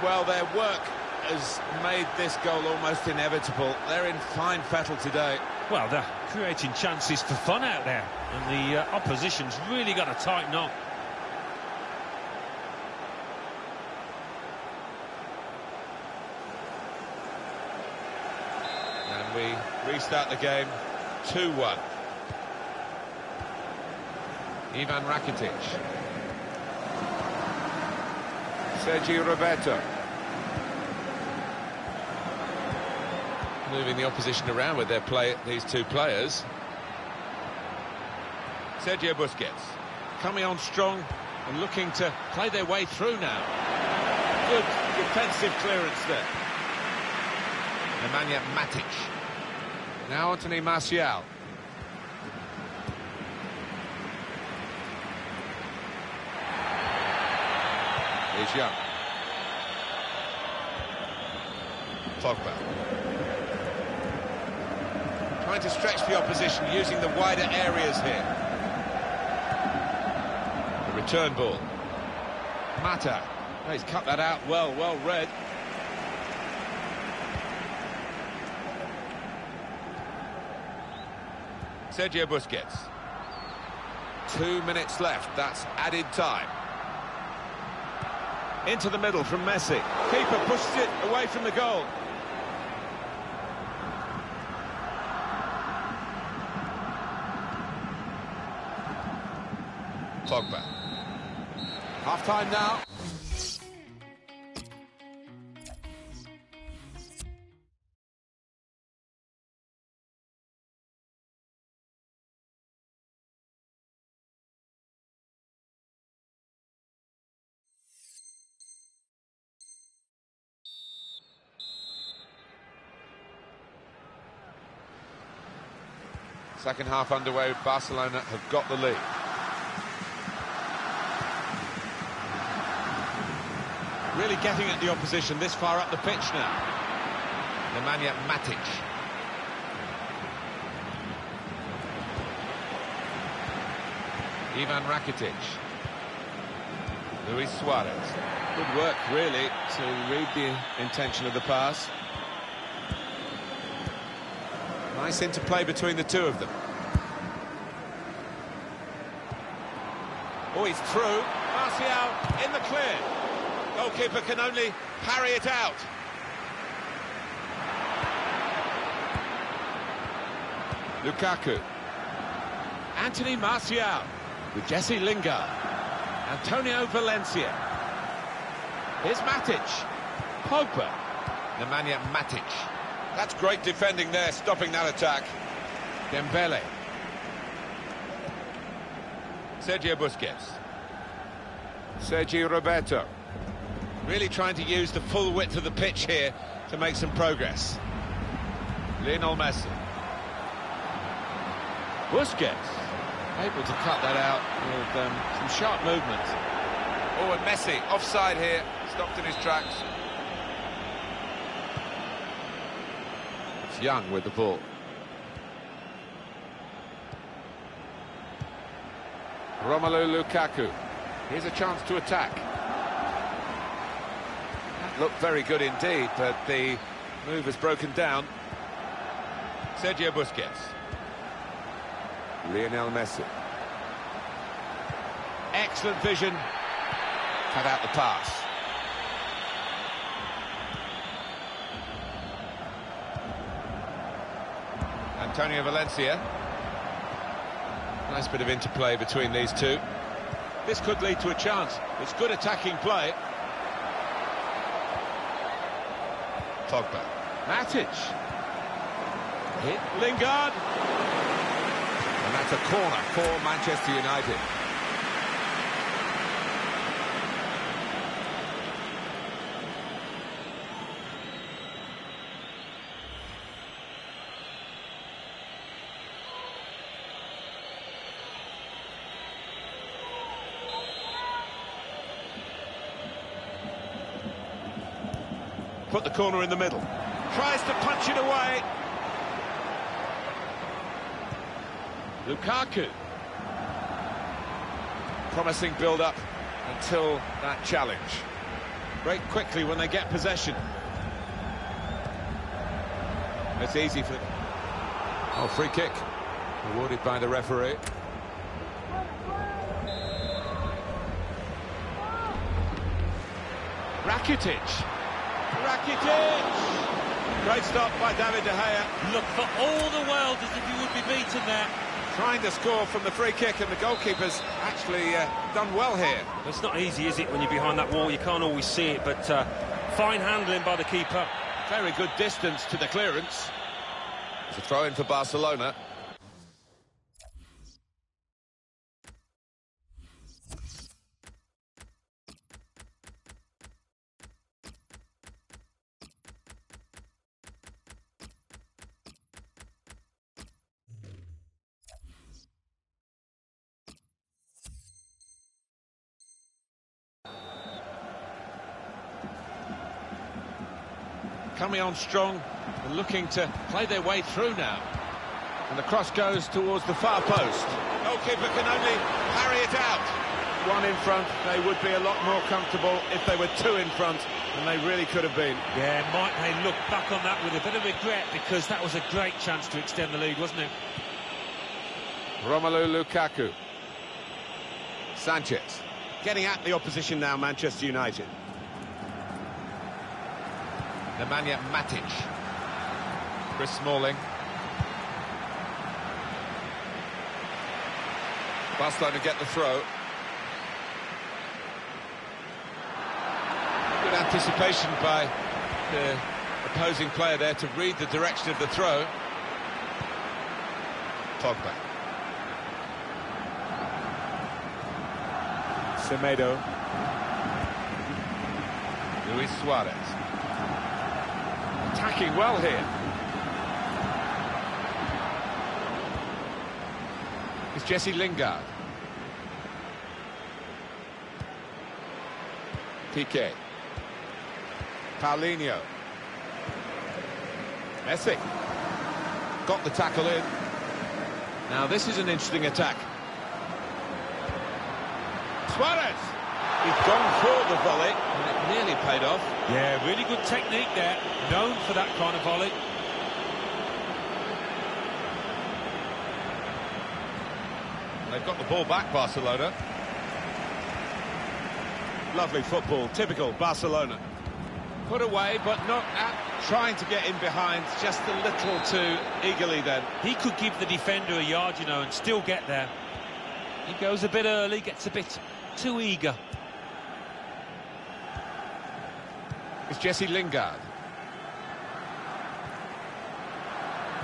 Speaker 1: Well, their work has made this goal almost inevitable. They're in fine fettle today.
Speaker 2: Well, they're creating chances for fun out there, and the uh, opposition's really got to tighten up.
Speaker 1: We restart the game 2-1.
Speaker 10: Ivan Rakitic. Sergi Roberto. Moving the opposition around with their play, these two players. Sergio Busquets.
Speaker 1: Coming on strong and looking to play their way through now. Good defensive clearance there.
Speaker 10: Nemanja Matic. Now Anthony Martial. He's Young. Pogba. Trying to stretch the opposition using the wider areas here. The return ball. Mata.
Speaker 1: Oh, he's cut that out well, well read.
Speaker 10: Sergio Busquets. Two minutes left. That's added time.
Speaker 1: Into the middle from Messi. Keeper pushes it away from the goal.
Speaker 10: Pogba.
Speaker 1: Half time now.
Speaker 10: Second half underway. Barcelona have got the lead.
Speaker 1: Really getting at the opposition this far up the pitch now.
Speaker 10: Nemanja Matic. Ivan Rakitic. Luis Suarez.
Speaker 1: Good work, really, to read the intention of the pass.
Speaker 10: Nice interplay between the two of them.
Speaker 1: Oh, he's through. Martial in the clear. Goalkeeper can only parry it out.
Speaker 10: Lukaku.
Speaker 1: Anthony Martial with Jesse Lingard. Antonio Valencia. Here's Matic. Pogba.
Speaker 10: Nemanja Matic. That's great defending there, stopping that attack.
Speaker 1: Dembele. Sergio Busquets. Sergi Roberto.
Speaker 3: Really trying to use the full width of the pitch here to make some progress.
Speaker 1: Lionel Messi.
Speaker 3: Busquets able to cut that out with um, some sharp movement.
Speaker 1: Oh, and Messi offside here, stopped in his tracks. Young with the ball. Romelu Lukaku. Here's a chance to attack. That looked very good indeed, but the move has broken down. Sergio Busquets. Lionel Messi.
Speaker 3: Excellent vision.
Speaker 1: Cut out the pass. Antonio Valencia. Nice bit of interplay between these two.
Speaker 3: This could lead to a chance. It's good attacking play.
Speaker 1: Pogba.
Speaker 3: Matic. Hit Lingard.
Speaker 1: And that's a corner for Manchester United.
Speaker 3: Corner in the middle. Tries to punch it away. Lukaku.
Speaker 1: Promising build-up until that challenge.
Speaker 3: Break quickly when they get possession. It's easy for...
Speaker 1: Oh, free kick. Awarded by the referee.
Speaker 3: Rakitic. Rakitic! Great stop by David De Gea.
Speaker 2: Look for all the world as if he would be beaten there.
Speaker 1: Trying to score from the free kick, and the goalkeeper's actually uh, done well here.
Speaker 11: It's not easy, is it, when you're behind that wall? You can't always see it, but uh, fine handling by the keeper.
Speaker 3: Very good distance to the clearance.
Speaker 1: It's a throw-in for Barcelona.
Speaker 3: Coming on strong and looking to play their way through now. And the cross goes towards the far post. Goalkeeper can only parry it out. One in front, they would be a lot more comfortable if they were two in front, and they really could have been.
Speaker 2: Yeah, might they look back on that with a bit of regret because that was a great chance to extend the lead, wasn't it?
Speaker 1: Romelu Lukaku. Sanchez.
Speaker 3: Getting at the opposition now, Manchester United.
Speaker 1: Nemanja Matic. Chris Smalling. Barcelona get the throw.
Speaker 3: Good anticipation by the opposing player there to read the direction of the throw.
Speaker 1: Pogba.
Speaker 3: Semedo.
Speaker 1: Luis Suarez.
Speaker 3: Attacking well here.
Speaker 1: It's Jesse Lingard. Piqué. Paulinho. Messi. Got the tackle in.
Speaker 3: Now this is an interesting attack. Suarez! He's gone for the volley, nearly paid off.
Speaker 2: Yeah, really good technique there. Known for that kind of volley.
Speaker 1: They've got the ball back, Barcelona.
Speaker 3: Lovely football, typical Barcelona. Put away, but not at trying to get in behind, just a little too eagerly then.
Speaker 2: He could give the defender a yard, you know, and still get there. He goes a bit early, gets a bit too eager.
Speaker 1: It's Jesse Lingard.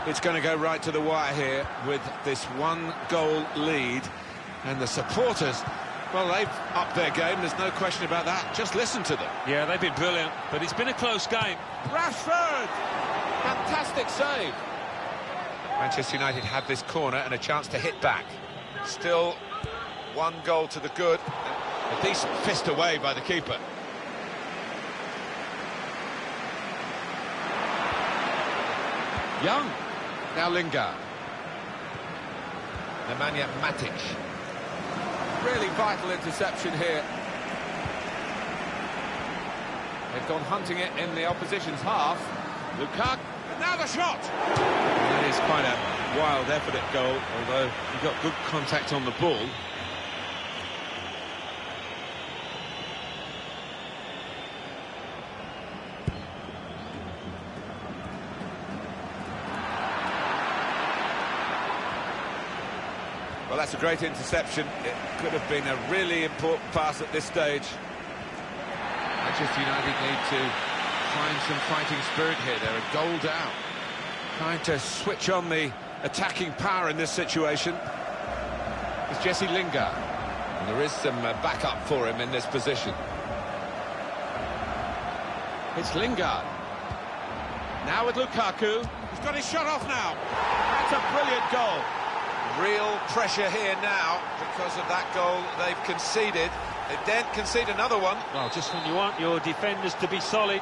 Speaker 1: It's going to go right to the wire here with this one goal lead. And the supporters, well, they've upped their game, there's no question about that. Just listen to them.
Speaker 2: Yeah, they've been brilliant, but it's been a close game.
Speaker 1: Rashford! Fantastic save. Manchester United have this corner and a chance to hit back. Still one goal to the good. A decent fist away by the keeper. Young. Now Lingard. Nemanja Matic. Really vital interception here. They've gone hunting it in the opposition's half. Lukaku. And now the shot!
Speaker 3: That is quite a wild effort at goal, although he got good contact on the ball.
Speaker 1: Great interception. It could have been a really important pass at this stage. Manchester United need to find some fighting spirit here. They're a goal down. Trying to switch on the attacking power in this situation It's Jesse Lingard. And there is some uh, backup for him in this position. It's Lingard. Now with Lukaku. He's got his shot off now. That's a brilliant goal. Real pressure here now because of that goal they've conceded. They daren't concede another one.
Speaker 2: Well, just when you want your defenders to be solid,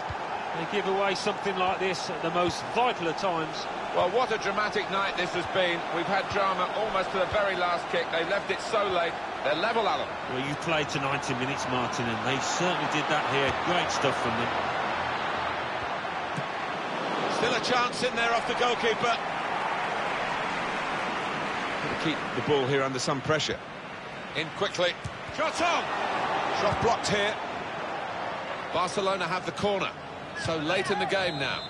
Speaker 2: they give away something like this at the most vital of times.
Speaker 1: Well, what a dramatic night this has been. We've had drama almost to the very last kick. They left it so late. They're level, Alan.
Speaker 2: Well, you played to 90 minutes, Martin, and they certainly did that here. Great stuff from them.
Speaker 1: Still a chance in there off the goalkeeper.
Speaker 3: Keep the ball here under some pressure.
Speaker 1: In quickly. Shot on! Shot blocked here. Barcelona have the corner. So late in the game now.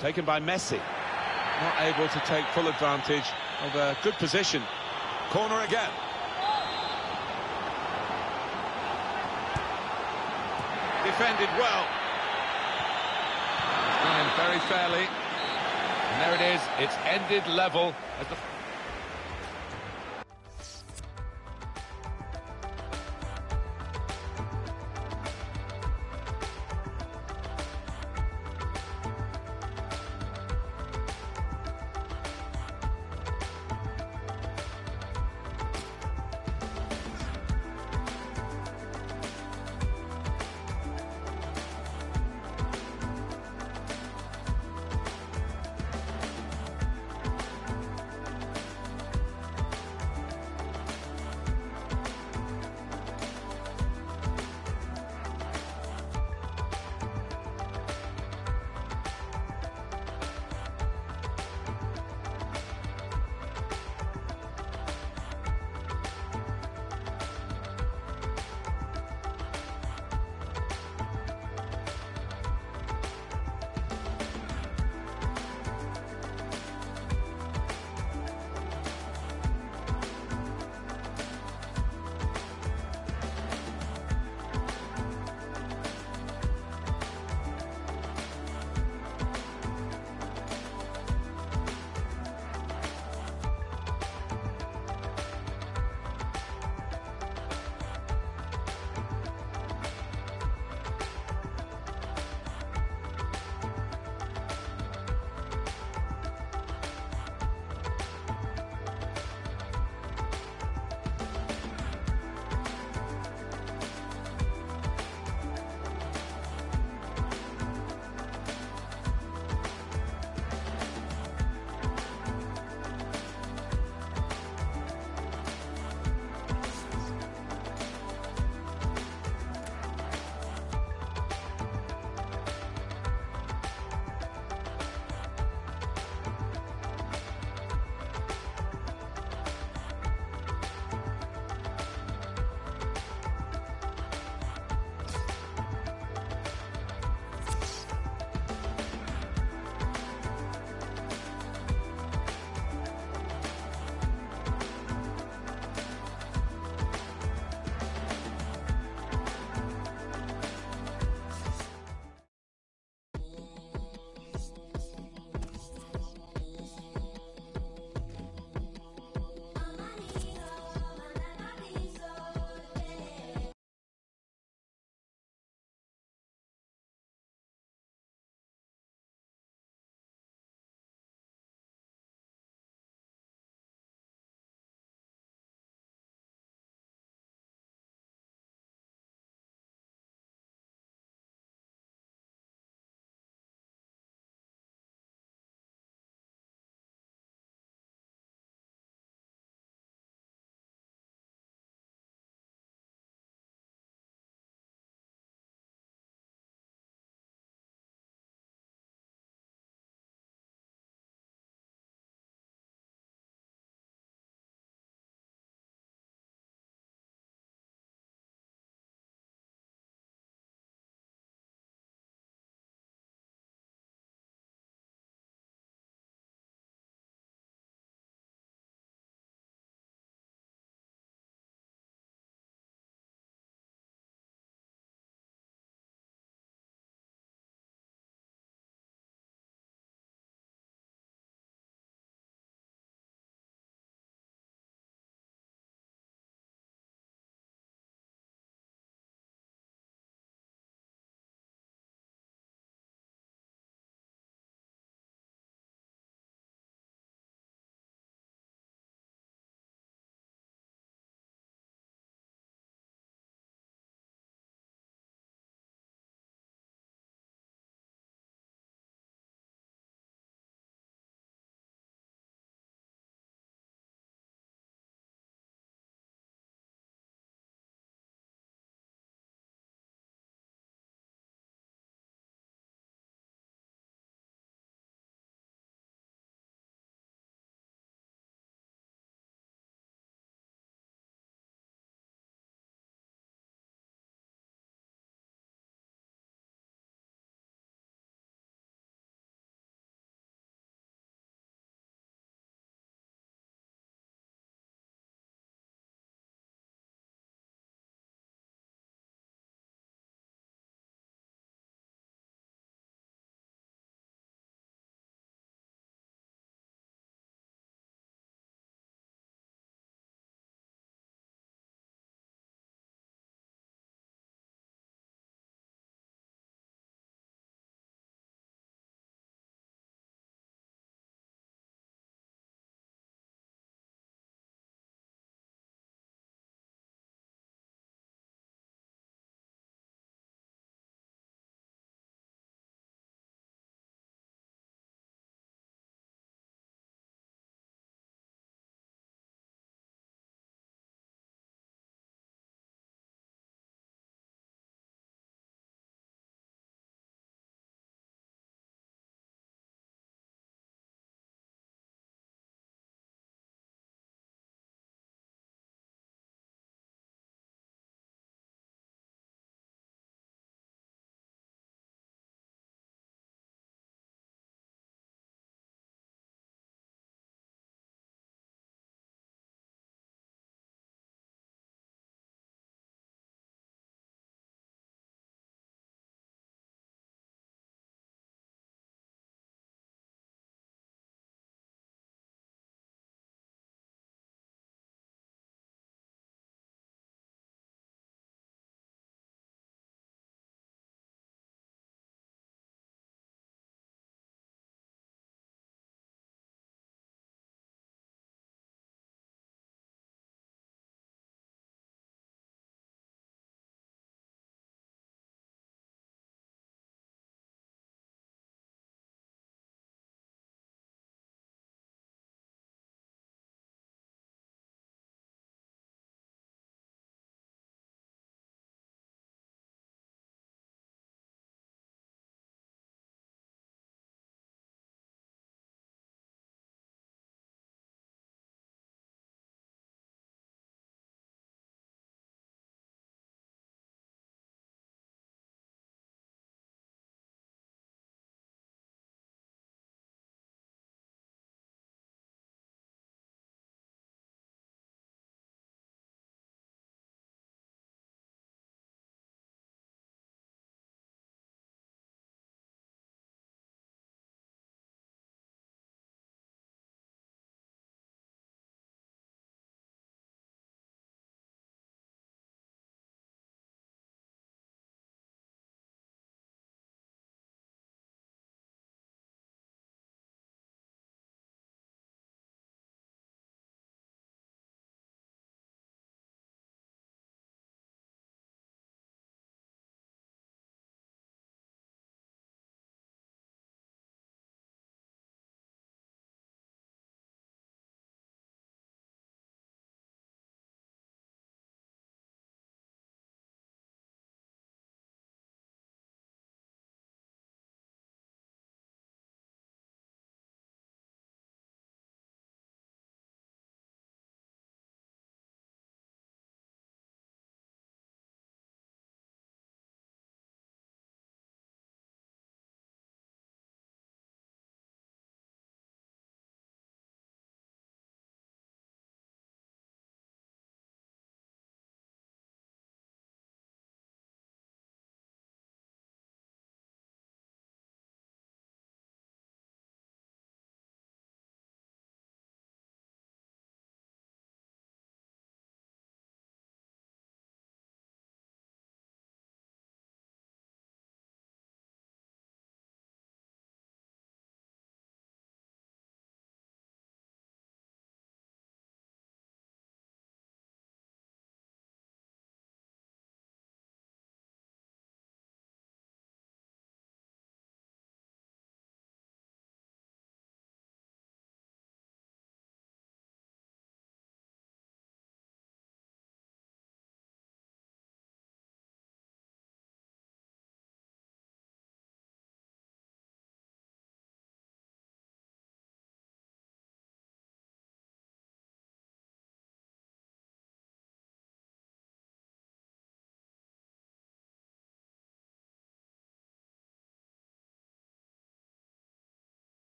Speaker 3: Taken by Messi. Not able to take full advantage of a good position.
Speaker 1: Corner again. Defended well. Very fairly. And there it is. It's ended level as the